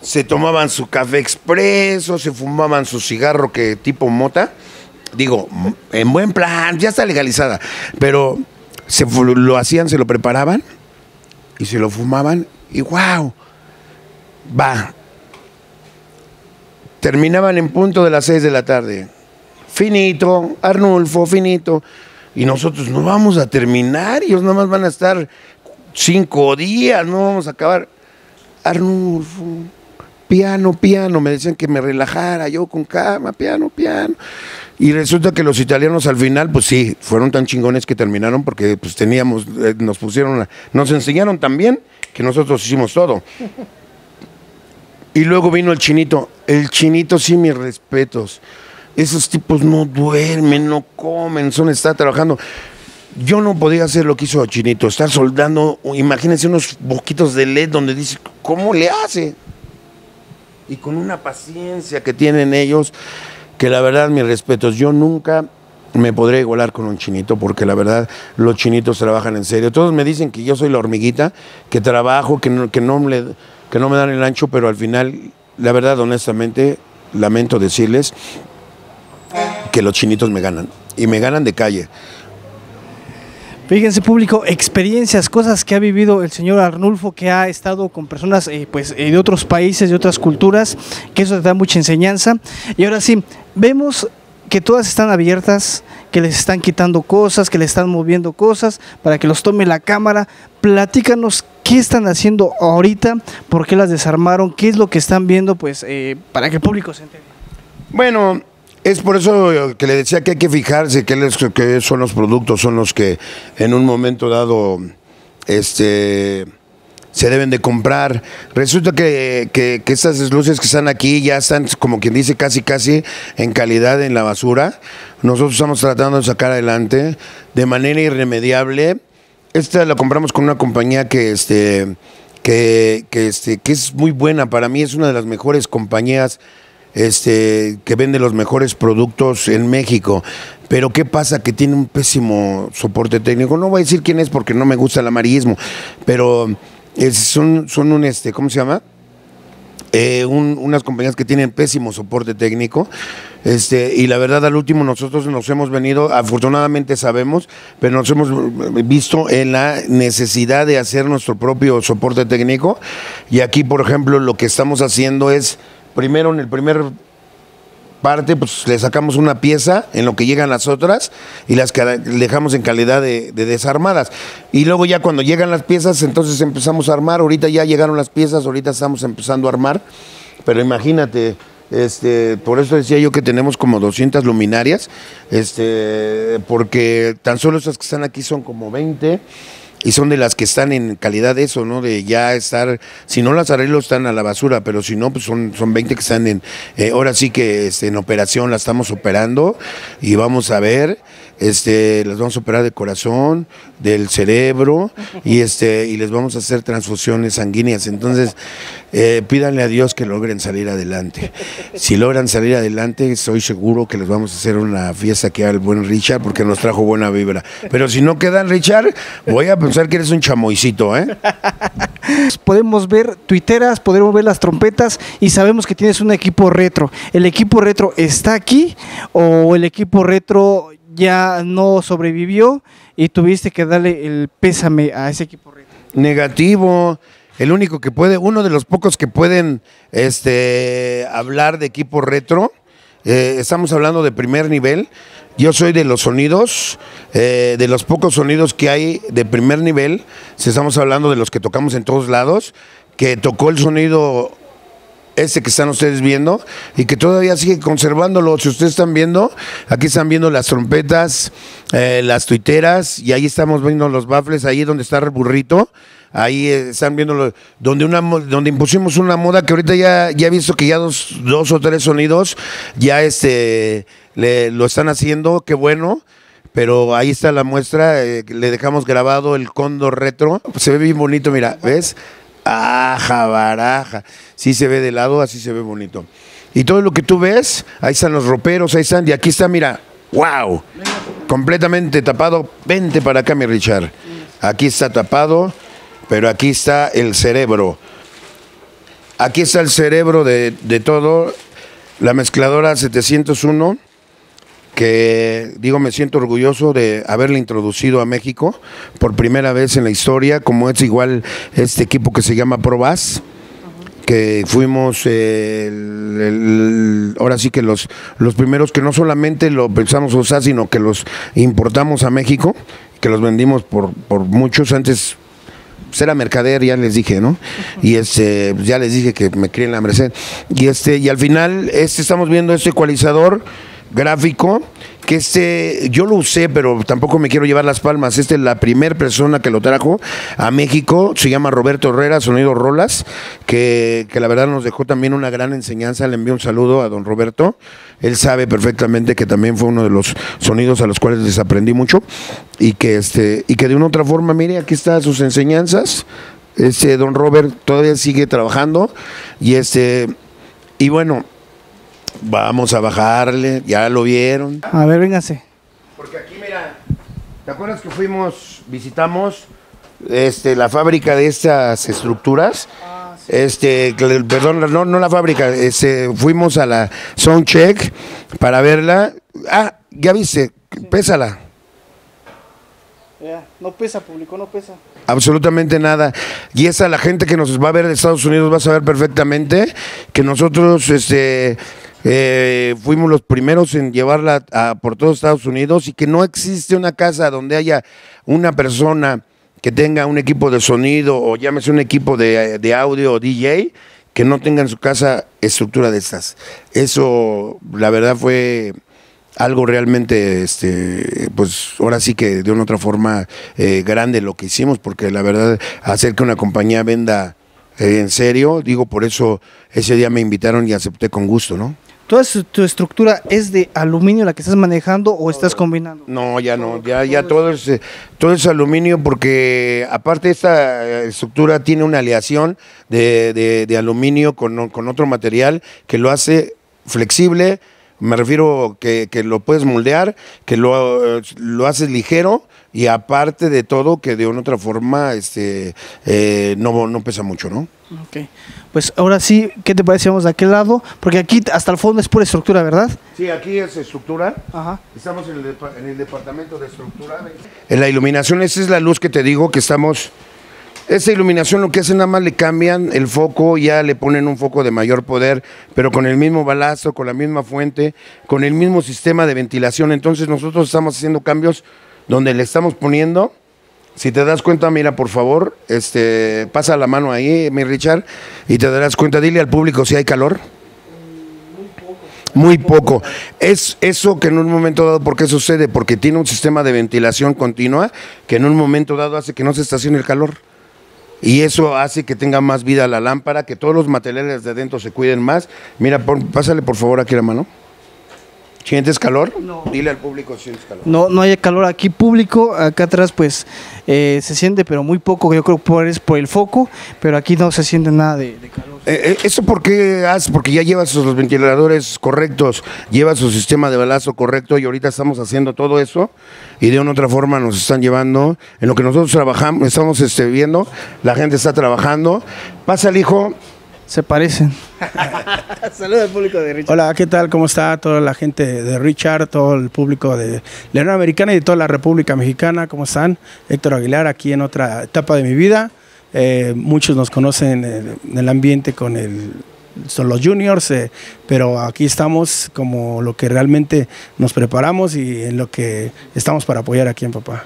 Se tomaban su café expreso, se fumaban su cigarro que tipo mota. Digo, en buen plan, ya está legalizada, pero se lo hacían, se lo preparaban y se lo fumaban y wow, va. Terminaban en punto de las 6 de la tarde. Finito, Arnulfo, finito. Y nosotros no vamos a terminar, ellos nomás van a estar cinco días, no vamos a acabar. Arnulfo, piano, piano, me decían que me relajara, yo con calma, piano, piano. Y resulta que los italianos al final, pues sí, fueron tan chingones que terminaron porque pues teníamos, eh, nos pusieron, nos enseñaron también que nosotros hicimos todo. Y luego vino el chinito. El chinito, sí, mis respetos. Esos tipos no duermen, no comen, son estar trabajando. Yo no podía hacer lo que hizo el chinito, estar soldando, imagínense unos boquitos de LED donde dice, ¿cómo le hace? Y con una paciencia que tienen ellos, que la verdad, mis respetos, yo nunca me podré igualar con un chinito, porque la verdad, los chinitos trabajan en serio. Todos me dicen que yo soy la hormiguita, que trabajo, que no, que no, me, que no me dan el ancho, pero al final, la verdad, honestamente, lamento decirles que los chinitos me ganan. Y me ganan de calle. Fíjense público, experiencias, cosas que ha vivido el señor Arnulfo, que ha estado con personas eh, pues, eh, de otros países, de otras culturas, que eso te da mucha enseñanza. Y ahora sí, vemos que todas están abiertas, que les están quitando cosas, que les están moviendo cosas para que los tome la cámara. Platícanos qué están haciendo ahorita, por qué las desarmaron, qué es lo que están viendo, pues eh, para que el público se entere. Bueno, es por eso que le decía que hay que fijarse qué qué son los productos, son los que en un momento dado este, se deben de comprar. Resulta que, que, estas luces que están aquí ya están, como quien dice, casi casi en calidad en la basura. Nosotros estamos tratando de sacar adelante de manera irremediable. Esta la compramos con una compañía que este que, que, este, que es muy buena. Para mí es una de las mejores compañías este, que vende los mejores productos en México. Pero ¿qué pasa? Que tiene un pésimo soporte técnico. No voy a decir quién es porque no me gusta el amarillismo, pero es- son, son un, este, ¿cómo se llama? Eh, un- unas compañías que tienen pésimo soporte técnico. Este, y la verdad, al último, nosotros nos hemos venido, afortunadamente sabemos, pero nos hemos visto en la necesidad de hacer nuestro propio soporte técnico. Y aquí, por ejemplo, lo que estamos haciendo es, primero, en el primer parte, pues le sacamos una pieza en lo que llegan las otras y las dejamos en calidad de, de desarmadas. Y luego ya cuando llegan las piezas, entonces empezamos a armar. Ahorita ya llegaron las piezas, ahorita estamos empezando a armar. Pero imagínate, Este, por eso decía yo que tenemos como 200 luminarias, este, porque tan solo esas que están aquí son como 20 y son de las que están en calidad de eso, ¿no? De ya estar, si no las arreglo están a la basura, pero si no, pues son, son 20 que están en, eh, ahora sí que este, en operación, la estamos operando y vamos a ver, este, las vamos a operar de corazón, del cerebro y este, y les vamos a hacer transfusiones sanguíneas. Entonces, eh, pídanle a Dios que logren salir adelante. Si logran salir adelante, estoy seguro que les vamos a hacer una fiesta aquí al buen Richard porque nos trajo buena vibra. Pero si no quedan, Richard, voy a pensar que eres un chamoycito, ¿eh? Podemos ver tuiteras, podemos ver las trompetas y sabemos que tienes un equipo retro. ¿El equipo retro está aquí o el equipo retro ya no sobrevivió y tuviste que darle el pésame a ese equipo retro? Negativo. El único que puede, uno de los pocos que pueden este, hablar de equipo retro. Eh, estamos hablando de primer nivel. Yo soy de los sonidos, eh, de los pocos sonidos que hay de primer nivel. Si estamos hablando de los que tocamos en todos lados, que tocó el sonido ese que están ustedes viendo y que todavía sigue conservándolo. Si ustedes están viendo, aquí están viendo las trompetas, eh, las tuiteras y ahí estamos viendo los baffles, ahí donde está el burrito. Ahí eh, están viendo donde una impusimos una moda que ahorita ya, ya he visto que ya dos, dos o tres sonidos ya este le, lo están haciendo, qué bueno pero ahí está la muestra, eh, le dejamos grabado el cóndor retro, se ve bien bonito, mira, ¿ves? Aja, baraja. Sí se ve de lado, así se ve bonito. Y todo lo que tú ves, ahí están los roperos, ahí están. Y aquí está, mira, wow. Completamente tapado. Vente para acá, mi Richard. Aquí está tapado, pero aquí está el cerebro. Aquí está el cerebro de, de todo. La mezcladora 701 que digo me siento orgulloso de haberle introducido a México por primera vez en la historia, como es igual este equipo que se llama Probas que fuimos ahora sí que los, los primeros que no solamente lo pensamos usar, sino que los importamos a México, que los vendimos por, por muchos antes pues era mercader, ya les dije, ¿no? Y este, ya les dije que me creen la merced. Y este, y al final, este estamos viendo este ecualizador gráfico que este, yo lo usé, pero tampoco me quiero llevar las palmas. Este es la primera persona que lo trajo a México, se llama Roberto Herrera, Sonido Rolas, que, que, la verdad nos dejó también una gran enseñanza. Le envío un saludo a don Roberto. Él sabe perfectamente que también fue uno de los sonidos a los cuales les aprendí mucho y que, este, y que de una otra forma, mire, aquí están sus enseñanzas. Este, don Robert todavía sigue trabajando y este, y bueno, Vamos a bajarle, ya lo vieron. A ver, véngase. Porque aquí, mira, ¿te acuerdas que fuimos, visitamos este, la fábrica de estas estructuras? Ah, sí. Este, perdón, no, no la fábrica, este, fuimos a la Soundcheck para verla. Ah, ya viste, pésala. no pesa, público, no pesa. Absolutamente nada. Y esa la gente que nos va a ver de Estados Unidos va a saber perfectamente que nosotros, este, eh, fuimos los primeros en llevarla a, por todos Estados Unidos y que no existe una casa donde haya una persona que tenga un equipo de sonido o llámese un equipo de, de audio o DJ que no tenga en su casa estructura de estas. Eso, la verdad, fue algo realmente, este, pues ahora sí que de una otra forma eh, grande lo que hicimos, porque la verdad, hacer que una compañía venda eh, en serio, digo, por eso ese día me invitaron y acepté con gusto, ¿no? ¿Toda tu estructura es de aluminio la que estás manejando o estás combinando? No, ya no, ya, ya todo es, todo es aluminio porque aparte esta estructura tiene una aleación de, de, aluminio con, con, otro material que lo hace flexible, me refiero que, que lo puedes moldear, que lo, lo haces ligero y aparte de todo que de una otra forma este, eh, no, no pesa mucho, ¿no? Ok, pues ahora sí, ¿qué te parece? Vamos de aquel lado, porque aquí hasta el fondo es pura estructura, ¿verdad? Sí, aquí es estructura. Ajá. Estamos en el, en el departamento de estructura. En la iluminación, esa es la luz que te digo que estamos... Esa iluminación lo que hacen nada más le cambian el foco, ya le ponen un foco de mayor poder, pero con el mismo balazo, con la misma fuente, con el mismo sistema de ventilación. Entonces nosotros estamos haciendo cambios donde le estamos poniendo si te das cuenta, mira, por favor, este, pasa la mano ahí, mi Richard, y te darás cuenta, dile al público si hay calor. Muy poco. Es eso que en un momento dado, ¿por qué sucede? Porque tiene un sistema de ventilación continua que en un momento dado hace que no se estacione el calor. Y eso hace que tenga más vida la lámpara, que todos los materiales de adentro se cuiden más. Mira, pásale por favor aquí la mano. ¿Sientes calor? No. Dile al público si sientes calor. No, no hay calor aquí público. Acá atrás, pues eh, se siente, pero muy poco. Yo creo que es por el foco, pero aquí no se siente nada de, calor. Eh, eh, ¿Eso por qué hace? Porque ya llevas los ventiladores correctos, llevas su sistema de balazo correcto y ahorita estamos haciendo todo eso y de una u otra forma nos están llevando. En lo que nosotros trabajamos, estamos este, viendo, la gente está trabajando. Pasa el hijo se parecen. Saludos al público de Richard. Hola, ¿qué tal? ¿Cómo está toda la gente de Richard, todo el público de la Unión Americana y de toda la República Mexicana? ¿Cómo están? Héctor Aguilar, aquí en otra etapa de mi vida. Eh, muchos nos conocen en, el ambiente con el son los juniors, eh, pero aquí estamos como lo que realmente nos preparamos y en lo que estamos para apoyar aquí en Papá.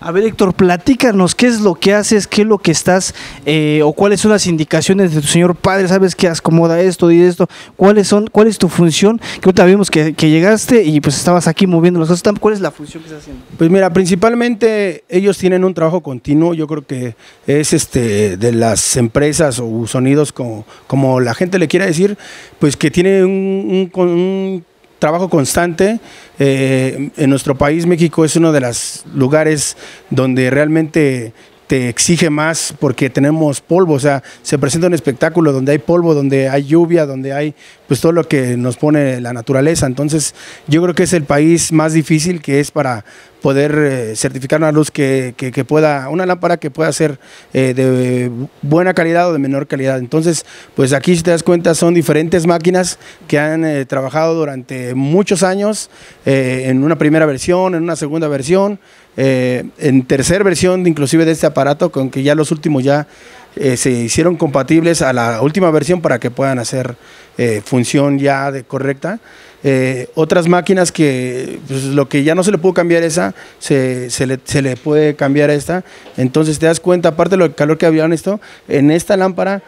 A ver, Héctor, platícanos qué es lo que haces, qué es lo que estás, eh, o cuáles son las indicaciones de tu señor padre, sabes que acomoda esto y esto, cuáles son, cuál es tu función, que ahorita vimos que, llegaste y pues estabas aquí moviendo las ¿cuál es la función que estás haciendo? Pues mira, principalmente ellos tienen un trabajo continuo, yo creo que es este de las empresas o sonidos como, como la gente le quiera decir, pues que tiene un, un trabajo constante. Eh, en nuestro país, México es uno de los lugares donde realmente te exige más porque tenemos polvo, o sea, se presenta un espectáculo donde hay polvo, donde hay lluvia, donde hay pues todo lo que nos pone la naturaleza. Entonces, yo creo que es el país más difícil que es para poder eh, certificar una luz que, pueda, una lámpara que pueda ser eh, de buena calidad o de menor calidad. Entonces, pues aquí si te das cuenta son diferentes máquinas que han eh, trabajado durante muchos años en una primera versión, en una segunda versión, en tercera versión inclusive de este aparato, con que ya los últimos ya se hicieron compatibles a la última versión para que puedan hacer función ya correcta. Eh, otras máquinas que pues, lo que ya no se le pudo cambiar esa, se, se, le, puede cambiar esta. Entonces te das cuenta, aparte de lo calor que había en esto, en esta lámpara,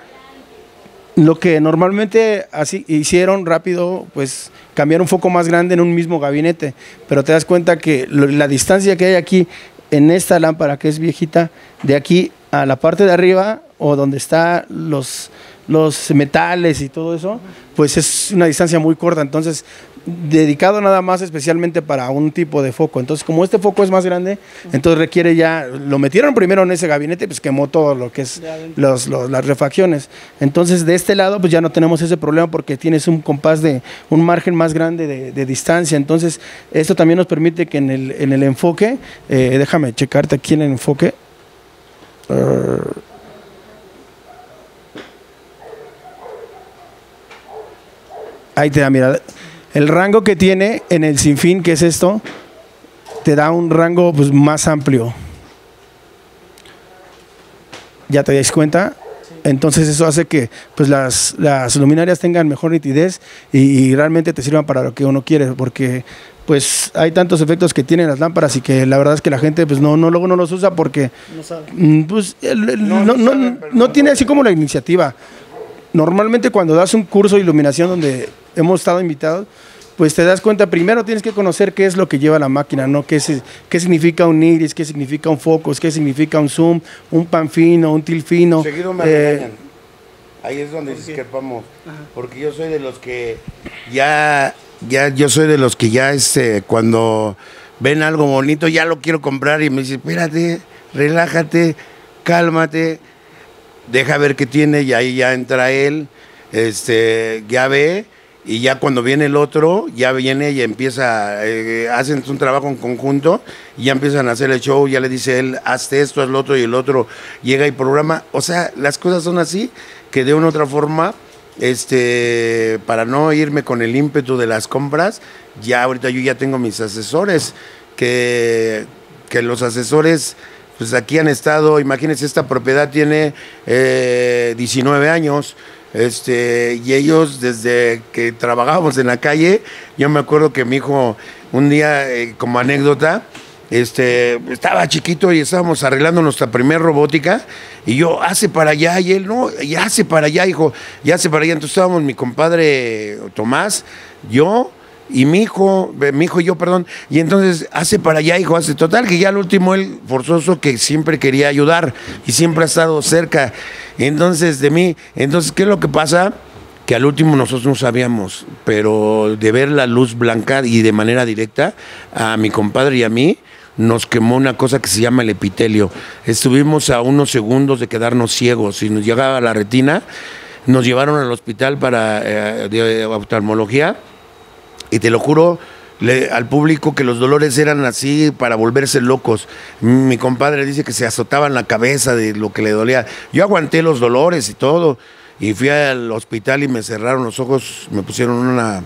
lo que normalmente así hicieron rápido, pues cambiar un foco más grande en un mismo gabinete. Pero te das cuenta que la distancia que hay aquí en esta lámpara que es viejita, de aquí a la parte de arriba o donde están los los metales y todo eso, pues es una distancia muy corta. Entonces, dedicado nada más especialmente para un tipo de foco. Entonces, como este foco es más grande, entonces requiere ya, lo metieron primero en ese gabinete, pues quemó todo lo que es los, las refacciones. Entonces, de este lado, pues ya no tenemos ese problema porque tienes un compás de un margen más grande de, distancia. Entonces, esto también nos permite que en el, en el enfoque, eh, déjame checarte aquí en el enfoque. Uh, Ahí te da, mira, el rango que tiene en el sinfín, que es esto, te da un rango pues, más amplio. ¿Ya te dais cuenta? Entonces eso hace que pues, las, las luminarias tengan mejor nitidez y, realmente te sirvan para lo que uno quiere, porque pues hay tantos efectos que tienen las lámparas y que la verdad es que la gente pues no, no luego no los usa porque no, sabe. Pues, no, no, no tiene así como la iniciativa. Normalmente cuando das un curso de iluminación donde hemos estado invitados, pues te das cuenta, primero tienes que conocer qué es lo que lleva la máquina, ¿no? ¿Qué, qué significa un iris, qué significa un focus, qué significa un zoom, un pan fino, un til fino. Seguido me eh, Ahí es donde discrepamos, porque yo soy de los que ya, ya, yo soy de los que ya este, cuando ven algo bonito ya lo quiero comprar y me dice, espérate, relájate, cálmate, deja ver qué tiene y ahí ya entra él, este, ya ve y ya cuando viene el otro, ya viene y empieza, eh, hacen un trabajo en conjunto y ya empiezan a hacer el show, ya le dice él, hazte esto, haz lo otro y el otro llega y programa. O sea, las cosas son así que de una u otra forma, este, para no irme con el ímpetu de las compras, ya ahorita yo ya tengo mis asesores, que, que los asesores pues aquí han estado, imagínense, esta propiedad tiene 19 eh, años, este, y ellos desde que trabajábamos en la calle, yo me acuerdo que mi hijo, un día, eh, como anécdota, este, estaba chiquito y estábamos arreglando nuestra primera robótica y yo, hace para allá y él, no, ya hace para allá, hijo, ya hace para allá. Entonces estábamos mi compadre Tomás, yo y mi hijo, eh, mi hijo y yo, perdón, y entonces hace para allá, hijo, hace total, que ya al último él forzoso que siempre quería ayudar y siempre ha estado cerca, entonces de mí, entonces, ¿qué es lo que pasa? Que al último nosotros no sabíamos, pero de ver la luz blanca y de manera directa a mi compadre y a mí, nos quemó una cosa que se llama el epitelio. Estuvimos a unos segundos de quedarnos ciegos y nos llegaba la retina. Nos llevaron al hospital para eh, oftalmología y te lo juro al público que los dolores eran así para volverse locos. Mi compadre dice que se azotaban la cabeza de lo que le dolía. Yo aguanté los dolores y todo y fui al hospital y me cerraron los ojos, me pusieron una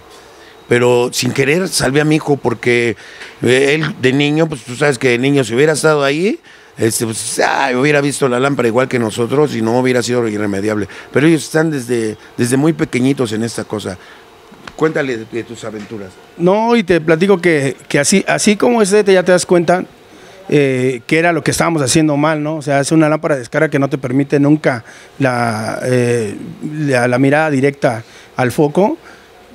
pero sin querer salvé a mi hijo porque eh, él de niño, pues tú sabes que de niño si hubiera estado ahí, este, pues, hubiera visto la lámpara igual que nosotros y no hubiera sido irremediable. Pero ellos están desde, desde muy pequeñitos en esta cosa. Cuéntale de, tus aventuras. No, y te platico que, que así, así como es ya te das cuenta eh, que era lo que estábamos haciendo mal, ¿no? O sea, es una lámpara de descarga que no te permite nunca la, eh, la, la mirada directa al foco.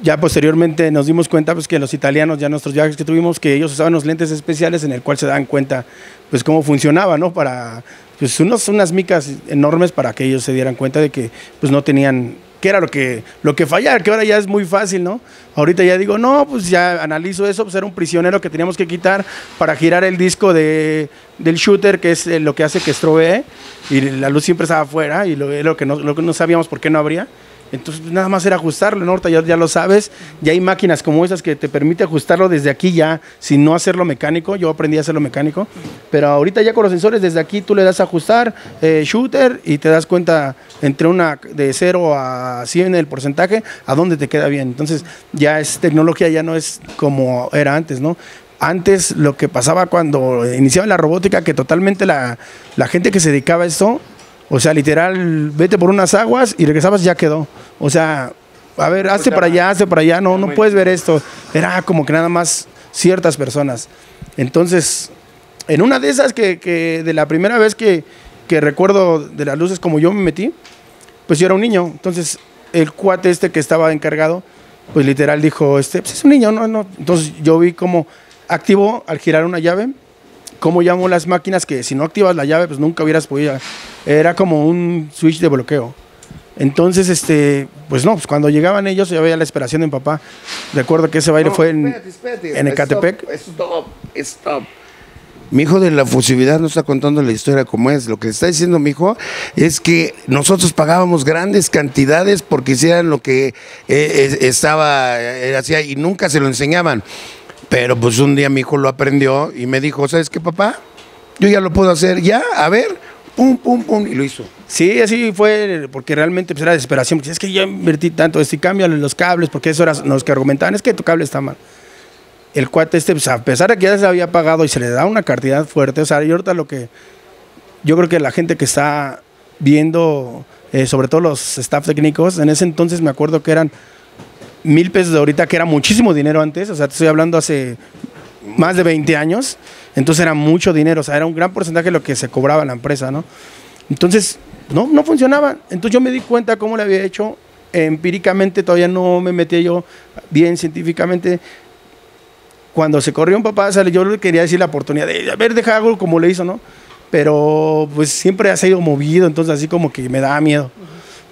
Ya posteriormente nos dimos cuenta pues, que los italianos, ya nuestros viajes que tuvimos, que ellos usaban unos lentes especiales en el cual se dan cuenta pues cómo funcionaba, ¿no? Para pues unas micas enormes para que ellos se dieran cuenta de que pues no tenían qué era lo que lo que fallaba, que ahora ya es muy fácil, ¿no? Ahorita ya digo, no, pues ya analizo eso, pues era un prisionero que teníamos que quitar para girar el disco de, del shooter, que es eh, lo que hace que estrobee, y la luz siempre estaba afuera, y lo, lo que no, lo que no sabíamos por qué no abría. Entonces, pues, nada más era ajustarlo, ¿no? Ya lo sabes. Ya hay máquinas como esas que te permite ajustarlo desde aquí ya, sin no hacerlo mecánico. Yo aprendí a hacerlo mecánico. Pero ahorita ya con los sensores, desde aquí tú le das a ajustar, eh, shooter, y te das cuenta entre una de 0 a 100 el porcentaje, a dónde te queda bien. Entonces, ya es tecnología, ya no es como era antes, ¿no? Antes lo que pasaba cuando iniciaba la robótica, que totalmente la, la gente que se dedicaba a esto, o sea, literal, vete por unas aguas y regresabas ya quedó. O sea, a ver, hazte para allá, hazte para allá, no, no puedes ver esto. Era como que nada más ciertas personas. Entonces, en una de esas que, que de la primera vez que, que recuerdo de las luces como yo me metí, pues yo era un niño. Entonces, el cuate este que estaba encargado, pues literal dijo, este, pues es un niño, no, no. Entonces yo vi cómo activó al girar una llave, cómo llamó las máquinas que si no activas la llave, pues nunca hubieras podido. Era como un switch de bloqueo. Entonces, este, pues no, pues cuando llegaban ellos, yo veía la esperación de mi papá. Recuerdo que ese baile fue en, en Ecatepec. Stop, stop. Mi hijo de la fusividad no está contando la historia como es. Lo que está diciendo mi hijo es que nosotros pagábamos grandes cantidades porque hicieran lo que eh, estaba, eh, hacía y nunca se lo enseñaban. Pero pues un día mi hijo lo aprendió y me dijo, ¿sabes qué, papá? Yo ya lo puedo hacer, ya, a ver, pum, pum, pum, y lo hizo. Sí, así fue, porque realmente pues, era desesperación. Porque es que yo invertí tanto, si cámbiale los cables, porque eso era los que argumentaban, es que tu cable está mal. El cuate este, pues, a pesar de que ya se había pagado y se le da una cantidad fuerte, o sea, yo ahorita lo que, yo creo que la gente que está viendo, eh, sobre todo los staff técnicos, en ese entonces me acuerdo que eran mil pesos de ahorita, que era muchísimo dinero antes, o sea, te estoy hablando hace más de 20 años, entonces era mucho dinero, o sea, era un gran porcentaje de lo que se cobraba la empresa, ¿no? Entonces, no, no funcionaba. Entonces yo me di cuenta cómo lo había hecho. Empíricamente todavía no me metí yo bien científicamente. Cuando se corrió un papá, yo le quería decir la oportunidad de, a ver, deja algo como le hizo, ¿no? Pero pues siempre ha sido movido, entonces así como que me daba miedo.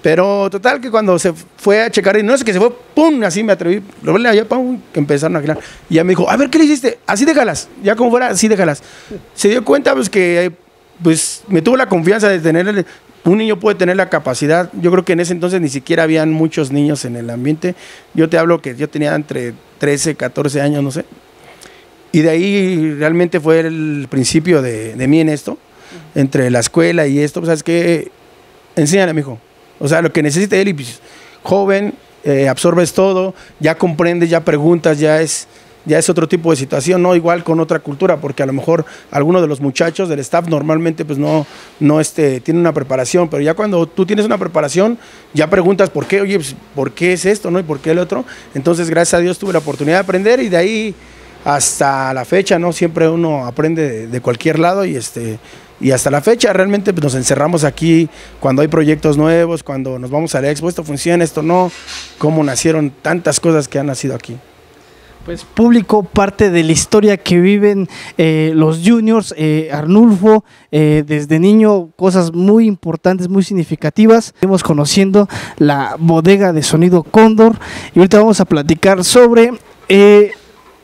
Pero total que cuando se fue a checar, y no es que se fue, ¡pum! Así me atreví, lo vele allá, ¡pum! Que empezaron a girar. Y ya me dijo, a ver, ¿qué le hiciste? Así déjalas, ya como fuera, así déjalas. Se dio cuenta, pues que, pues me tuvo la confianza de tener, un niño puede tener la capacidad, yo creo que en ese entonces ni siquiera habían muchos niños en el ambiente. Yo te hablo que yo tenía entre 13, 14 años, no sé. Y de ahí realmente fue el principio de, de mí en esto, entre la escuela y esto, pues, ¿sabes qué? Enséñale, mijo. O sea, lo que necesite él, joven, eh, absorbes todo, ya comprendes, ya preguntas, ya es, ya es otro tipo de situación, no igual con otra cultura, porque a lo mejor algunos de los muchachos del staff normalmente pues no, no este, una preparación, pero ya cuando tú tienes una preparación, ya preguntas por qué, oye, pues, ¿por qué es esto, no? Y por qué el otro. Entonces, gracias a Dios tuve la oportunidad de aprender y de ahí hasta la fecha, ¿no? Siempre uno aprende de, de cualquier lado y este y hasta la fecha realmente pues, nos encerramos aquí cuando hay proyectos nuevos, cuando nos vamos a la expo, esto funciona, esto no, cómo nacieron tantas cosas que han nacido aquí. Pues público, parte de la historia que viven eh, los juniors, eh, Arnulfo, eh, desde niño, cosas muy importantes, muy significativas. Estamos conociendo la bodega de sonido Cóndor y ahorita vamos a platicar sobre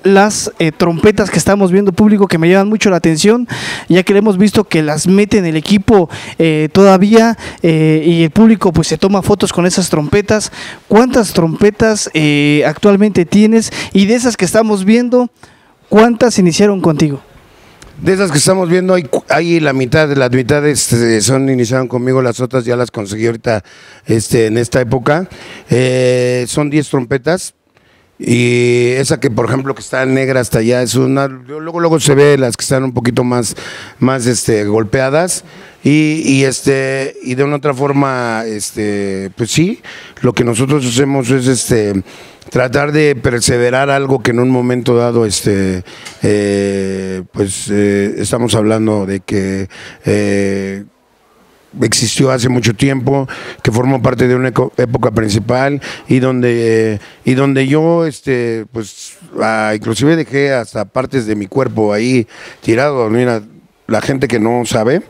las eh, trompetas que estamos viendo público que me llaman mucho la atención, ya que hemos visto que las mete en el equipo eh, todavía eh, y el público pues se toma fotos con esas trompetas. ¿Cuántas trompetas actualmente tienes? Y de esas que estamos viendo, ¿cuántas iniciaron contigo? De esas que estamos viendo, hay, la mitad, las mitades este, son iniciaron conmigo, las otras ya las conseguí ahorita este, en esta época. Son 10 trompetas. Y esa que, por ejemplo, que está negra hasta allá, es una. Luego, luego se ve las que están un poquito más, más este, golpeadas. Y, este, y de una otra forma, este, pues sí, lo que nosotros hacemos es este tratar de perseverar algo que en un momento dado, este, eh, pues eh, estamos hablando de que eh, existió hace mucho tiempo, que formó parte de una época principal y donde y donde yo este pues inclusive dejé hasta partes de mi cuerpo ahí tirado, mira, la gente que no sabe,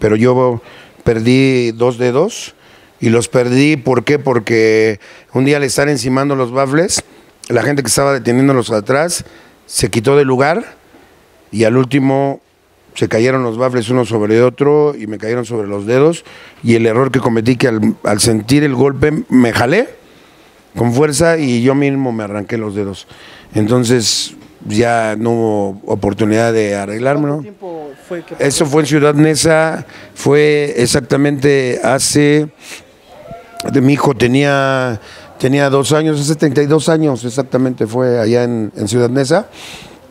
pero yo perdí dos dedos y los perdí ¿por qué? Porque un día al estar encimando los baffles, la gente que estaba deteniéndolos atrás se quitó del lugar y al último se cayeron los baffles uno sobre otro y me cayeron sobre los dedos y el error que cometí que al, al sentir el golpe me jalé con fuerza y yo mismo me arranqué los dedos. Entonces ya no hubo oportunidad de arreglármelo. tiempo fue que Eso fue en Ciudad Neza, fue exactamente hace, de mi hijo tenía, tenía dos años, hace 32 años exactamente fue allá en, en Ciudad Neza.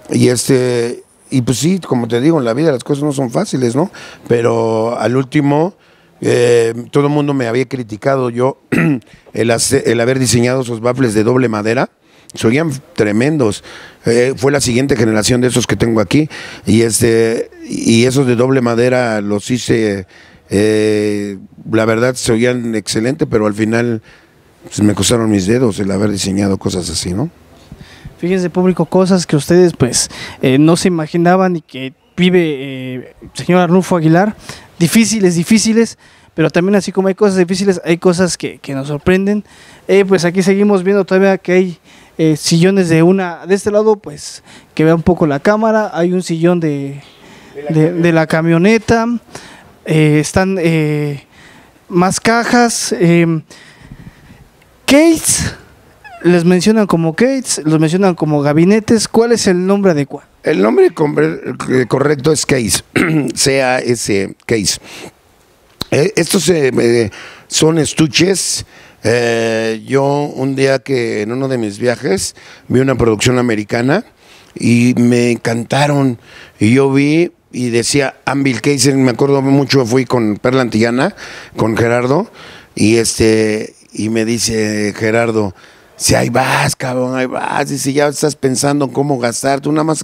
Y este, y pues sí, como te digo, en la vida las cosas no son fáciles, ¿no? Pero al último, eh, todo el mundo me había criticado yo el, hace- el haber diseñado esos baffles de doble madera. Se oían tremendos. Eh, fue la siguiente generación de esos que tengo aquí. Y este y esos de doble madera los hice. eh, la verdad se oían excelente, pero al final pues, me costaron mis dedos el haber diseñado cosas así, ¿no? Fíjense, público, cosas que ustedes pues eh, no se imaginaban y que vive eh, el señor Arnulfo Aguilar. Difíciles, difíciles, pero también así como hay cosas difíciles, hay cosas que, que nos sorprenden. Eh, pues aquí seguimos viendo todavía que hay eh, sillones de una, de este lado pues que vea un poco la cámara, hay un sillón de, de, de la camioneta, están más cajas. Case, les mencionan como Gates, los mencionan como gabinetes. ¿Cuál es el nombre adecuado? El nombre eh, correcto es Case, C-A-S, Case. Eh, estos eh, son estuches. Yo un día que en uno de mis viajes vi una producción americana y me encantaron. Y yo vi y decía Anvil Case, me acuerdo mucho, fui con Perla Antillana, con Gerardo, y este, y me dice Gerardo, si ahí vas, cabrón, ahí vas. Dice, ya estás pensando en cómo gastar. Tú nada más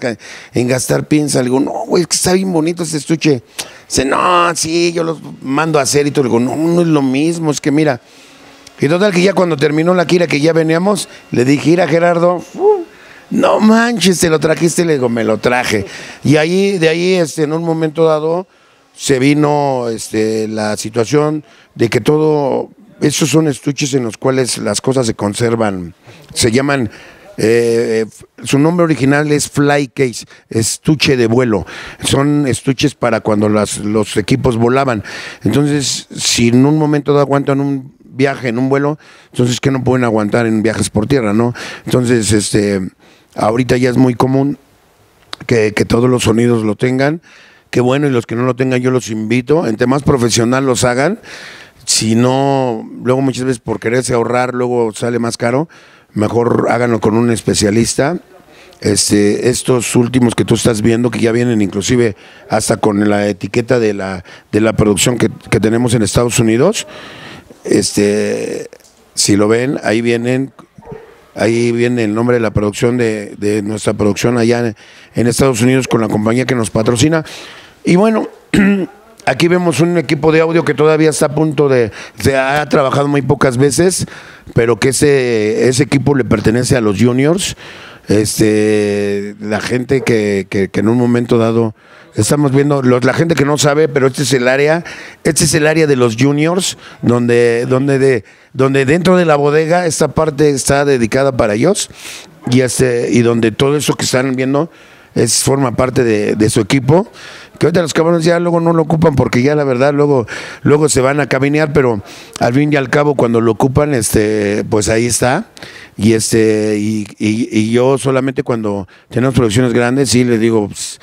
en gastar piensa. Le digo, no, güey, es que está bien bonito este estuche. Dice, no, sí, yo los mando a hacer y todo. Le digo, no, no es lo mismo. Es que mira. Y total que ya cuando terminó la gira que ya veníamos, le dije, mira, Gerardo, uh, no manches, te lo trajiste. Le digo, me lo traje. Y ahí, de ahí, este, en un momento dado, se vino este, la situación de que todo, esos son estuches en los cuales las cosas se conservan, se llaman, eh, su nombre original es Fly Case, estuche de vuelo, son estuches para cuando las, los equipos volaban. Entonces, si en un momento dado aguantan un viaje en un vuelo, entonces que no pueden aguantar en viajes por tierra, ¿no? Entonces, este, ahorita ya es muy común que, que todos los sonidos lo tengan. Que bueno, y los que no lo tengan, yo los invito. Entre más profesional los hagan. Si no, luego muchas veces por quererse ahorrar, luego sale más caro. Mejor háganlo con un especialista. Este, estos últimos que tú estás viendo, que ya vienen inclusive hasta con la etiqueta de la, de la producción que, que tenemos en Estados Unidos. Este, si lo ven, ahí vienen ahí viene el nombre de la producción de, de nuestra producción allá en, en Estados Unidos con la compañía que nos patrocina. Y bueno, aquí vemos un equipo de audio que todavía está a punto de, se ha trabajado muy pocas veces, pero que ese, ese equipo le pertenece a los juniors. Este, la gente que, que- en un momento dado estamos viendo, los- la gente que no sabe, pero este es el área, este es el área de los juniors, donde, donde de, donde dentro de la bodega esta parte está dedicada para ellos y este, y donde todo eso que están viendo es forma parte de su equipo. Que ahorita los cabrones ya luego no lo ocupan porque ya la verdad luego, luego se van a caminear, pero al fin y al cabo cuando lo ocupan, este, pues ahí está. Y este, y, yo solamente cuando tenemos producciones grandes, sí le digo, pues,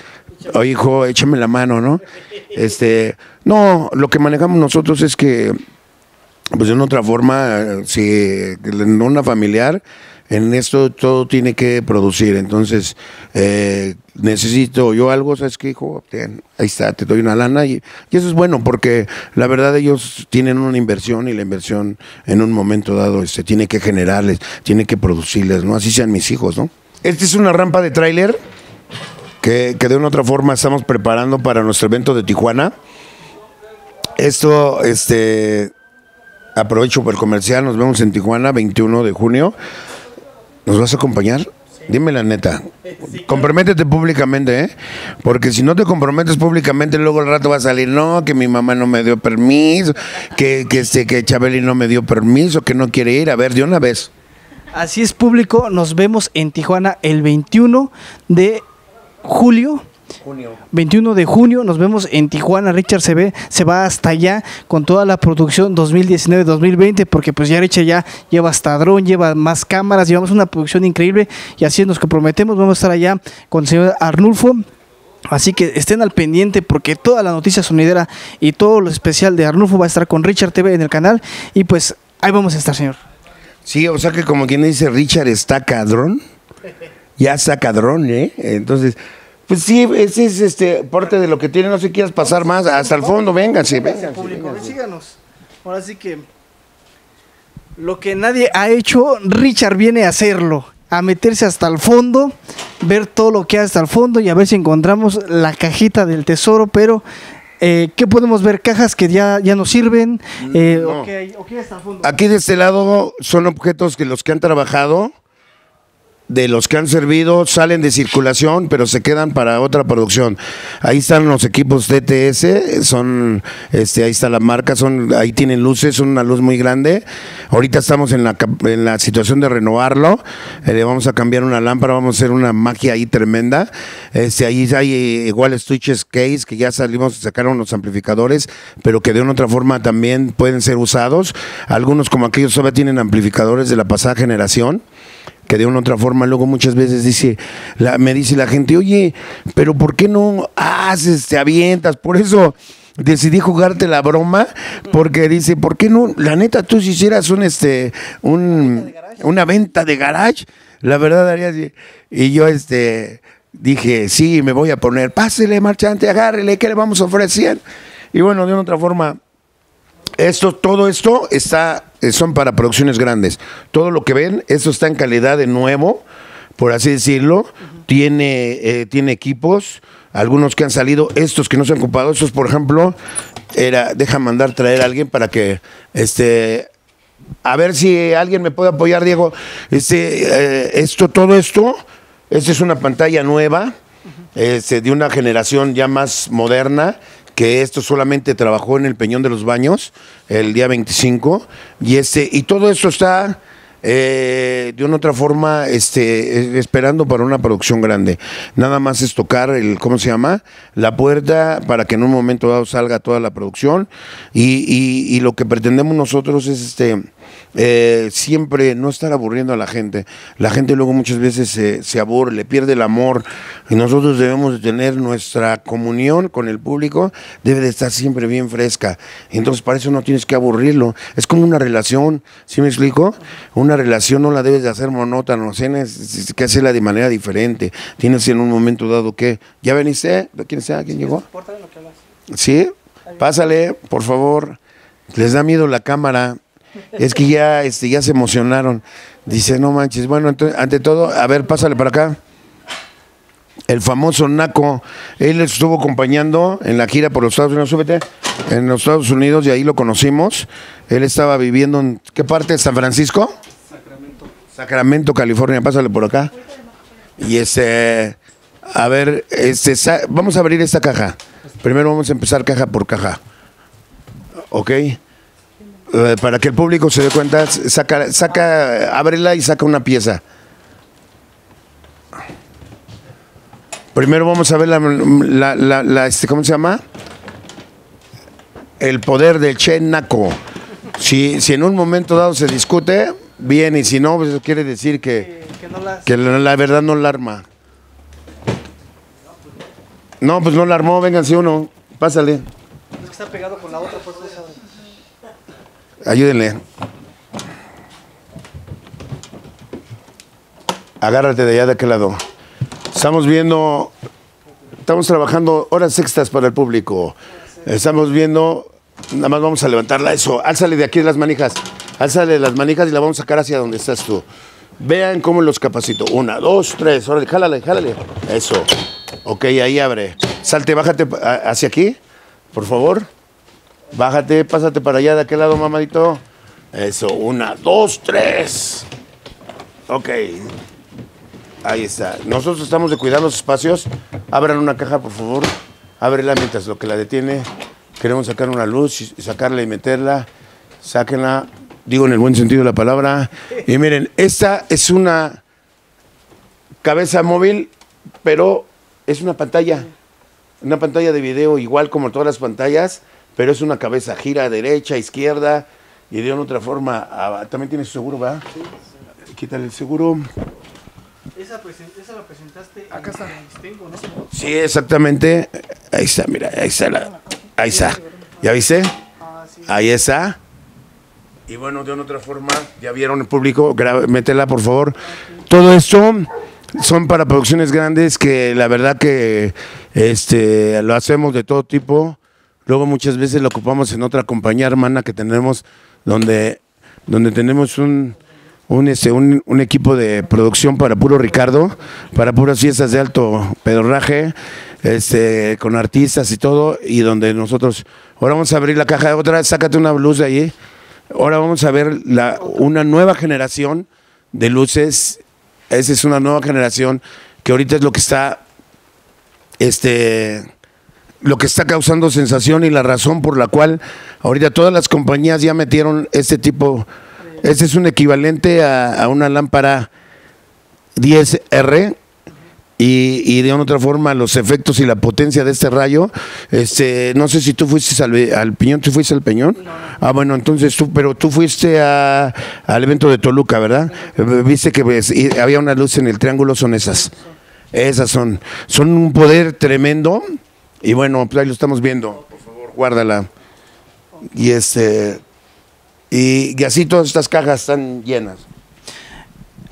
oye hijo, échame la mano, ¿no? Este, no, lo que manejamos nosotros es que pues de una otra forma, si en una familiar, en esto todo tiene que producir. Entonces, eh, necesito yo algo, ¿sabes qué, hijo? Ten, ahí está, te doy una lana. Y, y eso es bueno porque la verdad ellos tienen una inversión y la inversión en un momento dado este, tiene que generarles, tiene que producirles, ¿no? Así sean mis hijos, ¿no? Esta es una rampa de tráiler que, que de una otra forma estamos preparando para nuestro evento de Tijuana. Esto, este, aprovecho por el comercial, nos vemos en Tijuana, 21 de junio. ¿Nos vas a acompañar? Dime la neta. Comprométete públicamente, ¿eh? Porque si no te comprometes públicamente, luego el rato va a salir, no, que mi mamá no me dio permiso, que, que, este, que Chabeli no me dio permiso, que no quiere ir. A ver, de una vez. Así es, público. Nos vemos en Tijuana el 21 de julio. 21 de junio nos vemos en Tijuana. Richard se ve, se va hasta allá con toda la producción 2019-2020 porque pues ya Richard ya lleva hasta dron, lleva más cámaras, llevamos una producción increíble y así nos comprometemos. Vamos a estar allá con el señor Arnulfo. Así que estén al pendiente porque toda la noticia sonidera y todo lo especial de Arnulfo va a estar con Richard TV en el canal y pues ahí vamos a estar, señor. Sí, o sea que como quien dice, Richard está cadrón. Ya está cadrón, ¿eh? Entonces, pues sí, ese es este parte de lo que tiene. No sé si quieras pasar más hasta el fondo. Vénganse, vénganse. público, síganos. Ahora sí que lo que nadie ha hecho, Richard viene a hacerlo, a meterse hasta el fondo, ver todo lo que hay hasta el fondo y a ver si encontramos la cajita del tesoro, pero eh, ¿qué podemos ver? Cajas que ya, ya no sirven, eh, No. o, que hay, o que hay hasta el fondo. Aquí de este lado son objetos que los que han trabajado, de los que han servido, salen de circulación, pero se quedan para otra producción. Ahí están los equipos TTS, son, este, ahí está la marca, son, ahí tienen luces, son una luz muy grande. Ahorita estamos en la, en la situación de renovarlo, eh, le vamos a cambiar una lámpara, vamos a hacer una magia ahí tremenda. Este, ahí hay eh, igual switches case que ya salimos, sacaron los amplificadores, pero que de una otra forma también pueden ser usados. Algunos como aquellos todavía tienen amplificadores de la pasada generación que de una otra forma luego muchas veces dice me dice la gente oye pero por qué no haces te avientas por eso decidí jugarte la broma porque dice por qué no la neta tú si hicieras un este un una venta de garage la verdad harías y- y yo este dije sí me voy a poner pásele marchante agárrele qué le vamos a ofrecer y bueno de una otra forma esto, todo esto está, eh, son para producciones grandes. Todo lo que ven, esto está en calidad de nuevo, por así decirlo. Tiene, eh, tiene equipos, algunos que han salido, estos que no se han ocupado. Estos, por ejemplo, era, deja mandar traer a alguien para que, este, a ver si alguien me puede apoyar, Diego. Este, eh, esto, todo esto, esta es una pantalla nueva, este, de una generación ya más moderna, que esto solamente trabajó en el Peñón de los Baños el día 25, y, este, y todo esto está eh, de una otra forma este, eh, esperando para una producción grande. Nada más es tocar el, ¿cómo se llama? La puerta para que en un momento dado salga toda la producción, y, y- y lo que pretendemos nosotros es este eh, siempre no estar aburriendo a la gente. La gente luego muchas veces se, se aburre, le pierde el amor y nosotros debemos de tener nuestra comunión con el público, debe de estar siempre bien fresca. Entonces para eso no tienes que aburrirlo. Es como una relación, ¿sí me explico? Una relación no la debes de hacer monótona, tienes que hacerla de manera diferente. Tienes en un momento dado que, ¿ya veniste? ¿Quién sea? ¿Quién llegó? ¿Sí? Pásale, por favor. Les da miedo la cámara. Es que ya, este, ya se emocionaron. Dice, no manches. Bueno, ante, ante todo, a ver, pásale para acá. El famoso Naco, él estuvo acompañando en la gira por los Estados Unidos, súbete, en los Estados Unidos y ahí lo conocimos. Él estaba viviendo en, ¿qué parte de San Francisco? Sacramento. Sacramento, California, pásale por acá. Y este, a ver, este, vamos a abrir esta caja. Primero vamos a empezar caja por caja. ¿Ok? Eh, para que el público se dé cuenta, saca, saca, ábrela y saca una pieza. Primero vamos a ver la, la- la- la, este, ¿cómo se llama? El poder del Che Naco. Si, si en un momento dado se discute, bien, y si no, pues eso quiere decir que, Que no las... que la, la verdad no la arma. No, pues no la armó, vénganse uno, pásale, Es que está pegado con la otra, pues esa... ayúdenle. Agárrate de allá de aquel lado. Estamos viendo, estamos trabajando horas extras para el público. Estamos viendo, nada más vamos a levantarla eso. Álzale de aquí las manijas. Álzale de las manijas y la vamos a sacar hacia donde estás tú. Vean cómo los capacito. Una, dos, tres. Órale, jálale, jálale. Eso. Ok, ahí abre. Salte, bájate hacia aquí, por favor. Bájate, pásate para allá de aquel lado, mamadito. Eso, una, dos, tres. Ok. Ahí está. Nosotros estamos de cuidar los espacios. Abran una caja, por favor. Ábrela mientras lo que la detiene. Queremos sacar una luz sacarla y meterla. Sáquenla. Digo en el buen sentido de la palabra. Y miren, esta es una cabeza móvil, pero es una pantalla. Una pantalla de video igual como todas las pantallas, pero es una cabeza. Gira derecha, izquierda y de una otra forma. ah, También tiene su seguro, ¿va? Quítale el seguro. Esa, la presentaste Acá está. Tengo, ¿no? Sí, exactamente. Ahí está, mira, ahí está. la- ahí está. ¿Ya viste? Ah, sí. Ahí está. Y bueno, de una otra forma, ya vieron el público, métela por favor. Todo esto son para producciones grandes que la verdad que este lo hacemos de todo tipo. Luego muchas veces lo ocupamos en otra compañía hermana que tenemos donde, donde tenemos un, un, este, un, equipo de producción para puro Ricardo, para puras fiestas de alto pedorraje, este, con artistas y todo, y donde nosotros, ahora vamos a abrir la caja, otra vez sácate una luz de allí, ahora vamos a ver la, una nueva generación de luces, esa es una nueva generación que ahorita es lo que está, este, lo que está causando sensación y la razón por la cual ahorita todas las compañías ya metieron este tipo, este es un equivalente a, a una lámpara 10R y, y de una otra forma los efectos y la potencia de este rayo, este, no sé si tú fuiste al, al Piñón, ¿tú fuiste al Peñón? Ah, bueno, entonces tú, pero tú fuiste a- al evento de Toluca, ¿verdad? Viste que pues, y había una luz en el triángulo, son esas. Esas son, son un poder tremendo y bueno, pues ahí lo estamos viendo, por favor, guárdala. Y este, y, así todas estas cajas están llenas.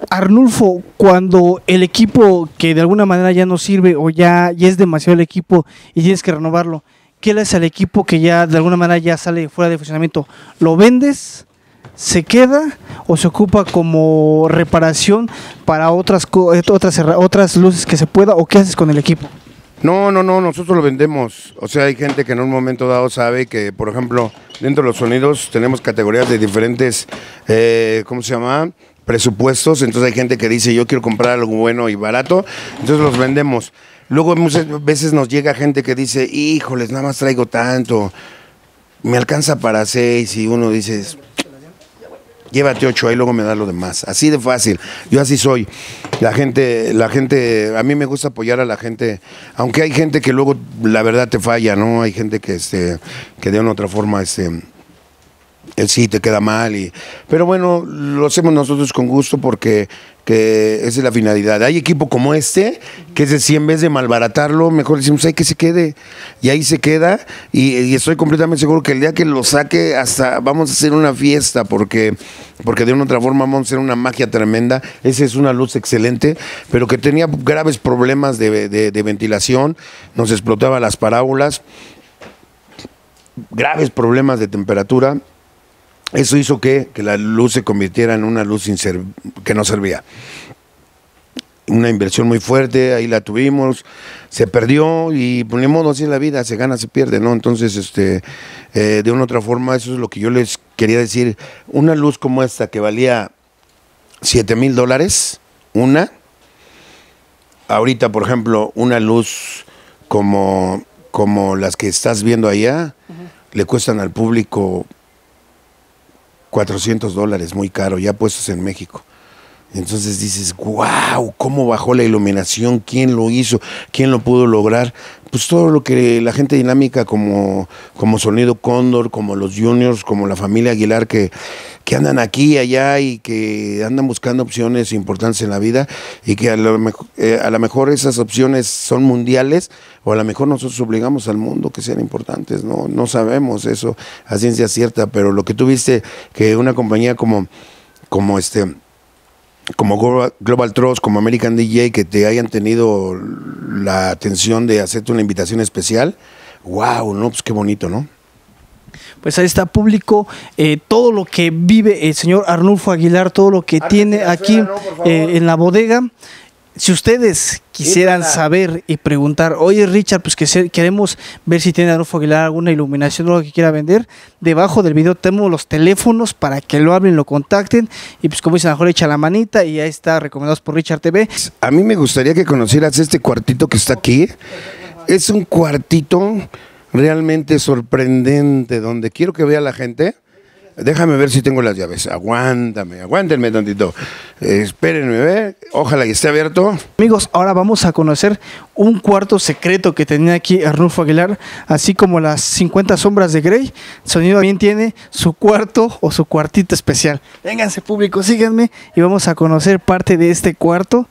Arnulfo, cuando el equipo que de alguna manera ya no sirve o ya, ya es demasiado el equipo y tienes que renovarlo, ¿qué le haces al equipo que ya de alguna manera ya sale fuera de funcionamiento? ¿Lo vendes? ¿Se queda o se ocupa como reparación para otras otras otras luces que se pueda o qué haces con el equipo? No, no, no, nosotros lo vendemos. O sea, hay gente que en un momento dado sabe que, por ejemplo, dentro de los sonidos tenemos categorías de diferentes, eh, ¿cómo se llama? Presupuestos. Entonces hay gente que dice, yo quiero comprar algo bueno y barato. Entonces los vendemos. Luego muchas veces nos llega gente que dice, híjoles, nada más traigo tanto. Me alcanza para seis y uno dice, llévate ocho ahí luego me da lo demás. Así de fácil. Yo así soy. La gente, la gente, a mí me gusta apoyar a la gente, aunque hay gente que luego la verdad te falla, ¿no? Hay gente que este, que de una otra forma este eh, sí te queda mal y pero bueno lo hacemos nosotros con gusto porque que esa es la finalidad. Hay equipo como este que es decir en vez de malbaratarlo mejor decimos hay que se quede y ahí se queda y, estoy completamente seguro que el día que lo saque hasta vamos a hacer una fiesta porque porque de una otra forma vamos a hacer una magia tremenda. Esa es una luz excelente pero que tenía graves problemas de, de- de ventilación nos explotaba las parábolas graves problemas de temperatura Eso hizo que, que la luz se convirtiera en una luz que no servía. Una inversión muy fuerte, ahí la tuvimos, se perdió y pues, ni modo así es la vida, se gana, se pierde, ¿no? Entonces, este, eh, de una u otra forma, eso es lo que yo les quería decir. Una luz como esta que valía 7 mil dólares, una, ahorita, por ejemplo, una luz como, como las que estás viendo allá, le cuestan al público 400 dólares, muy caro, ya puestos en México. Entonces dices, wow, ¿cómo bajó la iluminación? ¿Quién lo hizo? ¿Quién lo pudo lograr? Pues todo lo que la gente dinámica como, como Sonido Cóndor, como los Juniors, como la familia Aguilar, que, que andan aquí y allá y que andan buscando opciones importantes en la vida y que a lo, mejor, eh, a lo mejor esas opciones son mundiales o a lo mejor nosotros obligamos al mundo que sean importantes, no, no sabemos eso a ciencia cierta, pero lo que tuviste que una compañía como, como este como Global, Global Trust, como American DJ, que te hayan tenido la atención de hacerte una invitación especial, wow, no, pues qué bonito, ¿no? Pues ahí está público, eh, todo lo que vive el señor Arnulfo Aguilar, todo lo que tiene aquí eh, en la bodega. Si ustedes quisieran saber y preguntar, oye Richard, pues que se- queremos ver si tiene Arnulfo Aguilar alguna iluminación o algo que quiera vender, debajo del video tenemos los teléfonos para que lo hablen, lo contacten y pues como dicen, a lo mejor echa la manita y ahí está, recomendados por Richard TV. A mí me gustaría que conocieras este cuartito que está aquí. Es un cuartito realmente sorprendente, donde quiero que vea la gente. Déjame ver si tengo las llaves. Aguántame, aguántenme tantito. Espérenme, ¿ve? Ojalá que esté abierto. Amigos, ahora vamos a conocer un cuarto secreto que tenía aquí Arnulfo Aguilar, así como las 50 sombras de Grey. Sonido también tiene su cuarto o su cuartito especial. Vénganse público, síganme y vamos a conocer parte de este cuarto